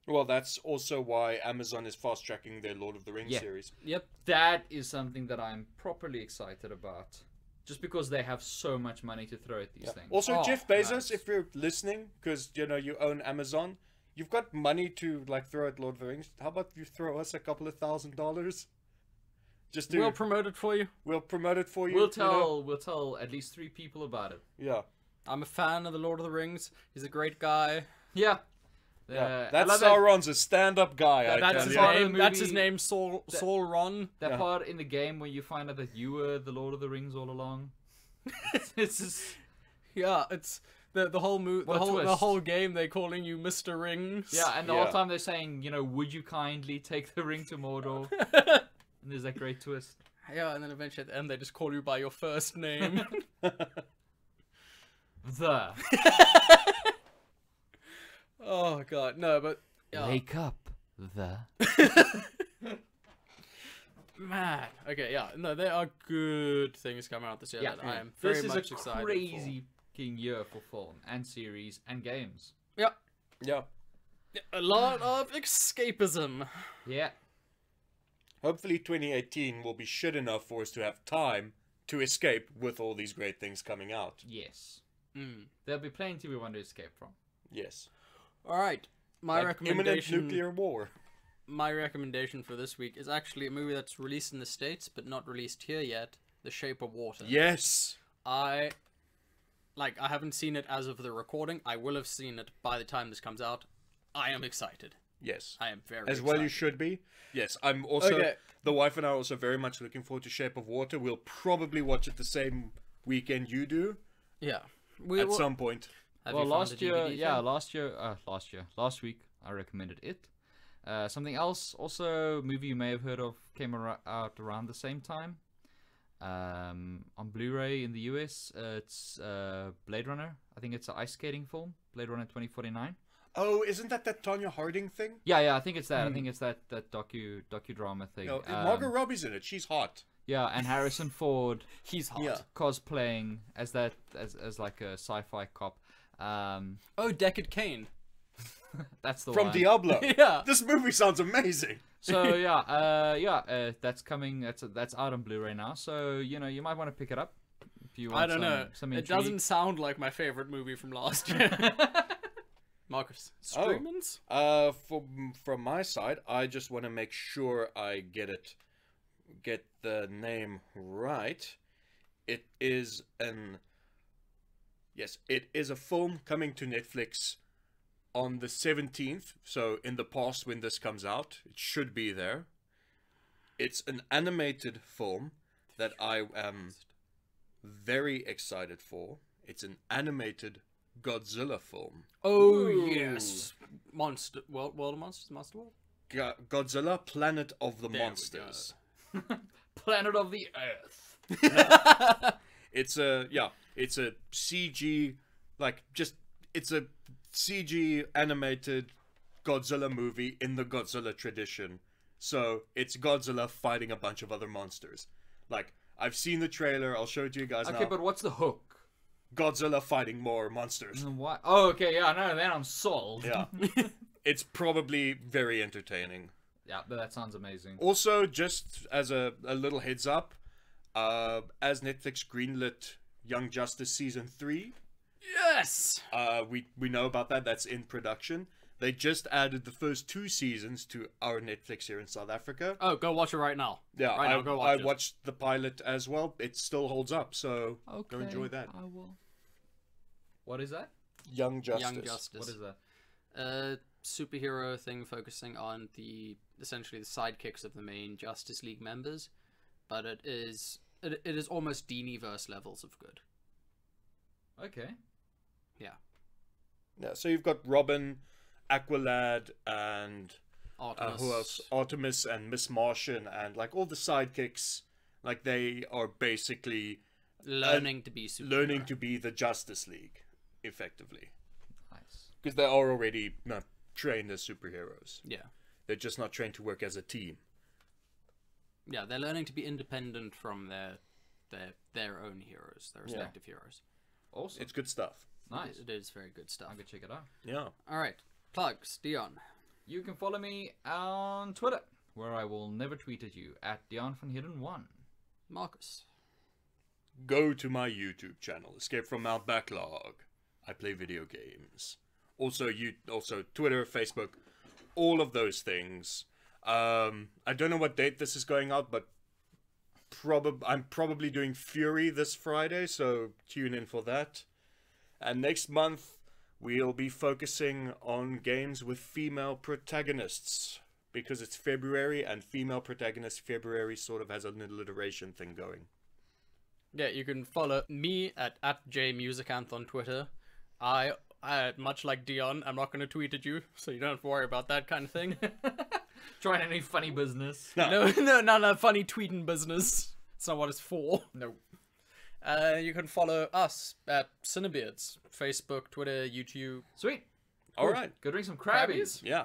Well, that's also why Amazon is fast tracking their Lord of the Rings Yeah. series. Yep. That is something that I'm properly excited about. Just because they have so much money to throw at these things. Also, Oh, Jeff Bezos, nice. if you're listening, because you know you own Amazon, you've got money to like throw at Lord of the Rings. How about you throw us a couple of thousand dollars? Just to We'll promote it for you. we'll promote it for you. We'll you tell know? we'll tell at least three people about it. Yeah, I'm a fan of the Lord of the Rings. He's a great guy. Yeah. Yeah. Uh, That's love that- Sauron's a stand-up guy. I That's his you. part of the name. That's his name. Saul That- Saul Ron. That Yeah. part in the game where you find out that you were the Lord of the Rings all along. *laughs* it's just Yeah, it's the the whole mo- the a whole the whole game. They're calling you Mister Rings. yeah, and the Yeah. whole time they're saying, you know, would you kindly take the ring to Mordor? *laughs* and there's that great twist. yeah, and then eventually at the end they just call you by your first name. *laughs* The oh god, no, but yeah, wake up. The *laughs* man. Okay, yeah, no, there are good things coming out this year yeah, that I am very this is much a excited crazy fucking year for film and series and games. for. Yeah, yeah. yeah, a lot of escapism. Yeah, Hopefully, 2018 will be shit enough for us to have time to escape with all these great things coming out. yes. Mm. There'll be plenty we want to escape from. Yes. All right, my Like imminent recommendation. nuclear war. My recommendation for this week is actually a movie that's released in the states but not released here yet. The Shape of Water. Yes. I like I haven't seen it as of the recording. I will have seen it by the time this comes out. I am excited. Yes. I am very As well you should be. Yes, I'm also Okay. the wife and I are also very much looking forward to Shape of Water. We'll probably watch it the same weekend you do Yeah. We at will, some point. Have well, you found last the year, DVD yeah, thing? last year, uh, last year, last week, I recommended it. Uh, something else, also, movie you may have heard of, came ar- out around the same time. Um, on Blu-ray in the US, uh, it's uh, Blade Runner. I think it's an ice skating film, Blade Runner 2049. Oh, isn't that that Tonya Harding thing? Yeah, yeah, I think it's that. I think it's that that docu docudrama thing. No, Um, Margot Robbie's in it. She's hot. yeah, and Harrison Ford *laughs* He's hot. Yeah. cosplaying as that as as like a sci-fi cop. Um, Oh, Deckard Cain. *laughs* that's the From one. Diablo. *laughs* yeah. This movie sounds amazing. So *laughs* yeah, uh, yeah, uh, that's coming. That's that's out on Blu-ray now. So you know, you might want to pick it up if you want. I don't some, know. Some it doesn't sound like my favorite movie from last year. Marcus, Oh. Uh, from from my side, I just want to make sure I get it, get the name right. It is an. Yes, it is a film coming to Netflix on the seventeenth. So in the past, when this comes out, it should be there. It's an animated film that I am very excited for. It's an animated Godzilla film. Oh Ooh. yes, Monster World, World of Monsters, Monster World. Go- Godzilla Planet of the There Monsters. *laughs* Planet of the Earth. *laughs* It's a yeah, it's a CG like just it's a CG animated Godzilla movie in the Godzilla tradition. So it's Godzilla fighting a bunch of other monsters. Like I've seen the trailer, I'll show it to you guys Okay, now. but what's the hook? Godzilla fighting more monsters. What? Oh, okay, yeah, no, then I'm sold. Yeah. *laughs* it's probably very entertaining. yeah, but that sounds amazing. Also, just as a, a little heads up, uh, as Netflix greenlit Young Justice season three, Yes. Uh, we we know about that. That's in production. They just added the first two seasons to our Netflix here in South Africa. Oh, go watch it right now. Yeah, right I, now, go watch I it. watched the pilot as well. It still holds up, so go enjoy that. I will. What is that? Young Justice. Young Justice. What is that? a superhero thing focusing on the essentially the sidekicks of the main Justice League members, but it is it, it is almost Diniverse levels of good. Okay. Yeah, Yeah, so you've got Robin, Aqualad, and uh, who else? Artemis and Miss Martian, and like all the sidekicks. Like they are basically Learning to be super. learning to be the Justice League, effectively, Nice. because they are already not trained as superheroes. Yeah, They're just not trained to work as a team. Yeah, they're learning to be independent from their their their own heroes, their respective heroes. Awesome. It's good stuff. nice. It is very good stuff. I'm gonna check it out. Yeah. All right, plugs, Dion. You can follow me on Twitter, where I will never tweet at you at Dion van Hidden One. Marcus. Go to my YouTube channel, Escape from Mount Backlog. I play video games. Also, you also Twitter, Facebook, all of those things. Um, I don't know what date this is going out, but probably I'm probably doing Fury this Friday, so tune in for that. And next month we'll be focusing on games with female protagonists because it's February and female protagonist February sort of has an alliteration thing going. Yeah, you can follow me at, at jmusicanth on Twitter. I, I, much like Dion, I'm not going to tweet at you, so you don't have to worry about that kind of thing. *laughs* Trying any funny business. no, no, *laughs* not a funny tweeting business. It's not what it's for. No. Uh, you can follow us at Cinebeards. Facebook, Twitter, YouTube. Sweet. All right. Go drink some Crabbie's. Crabbie's. Yeah.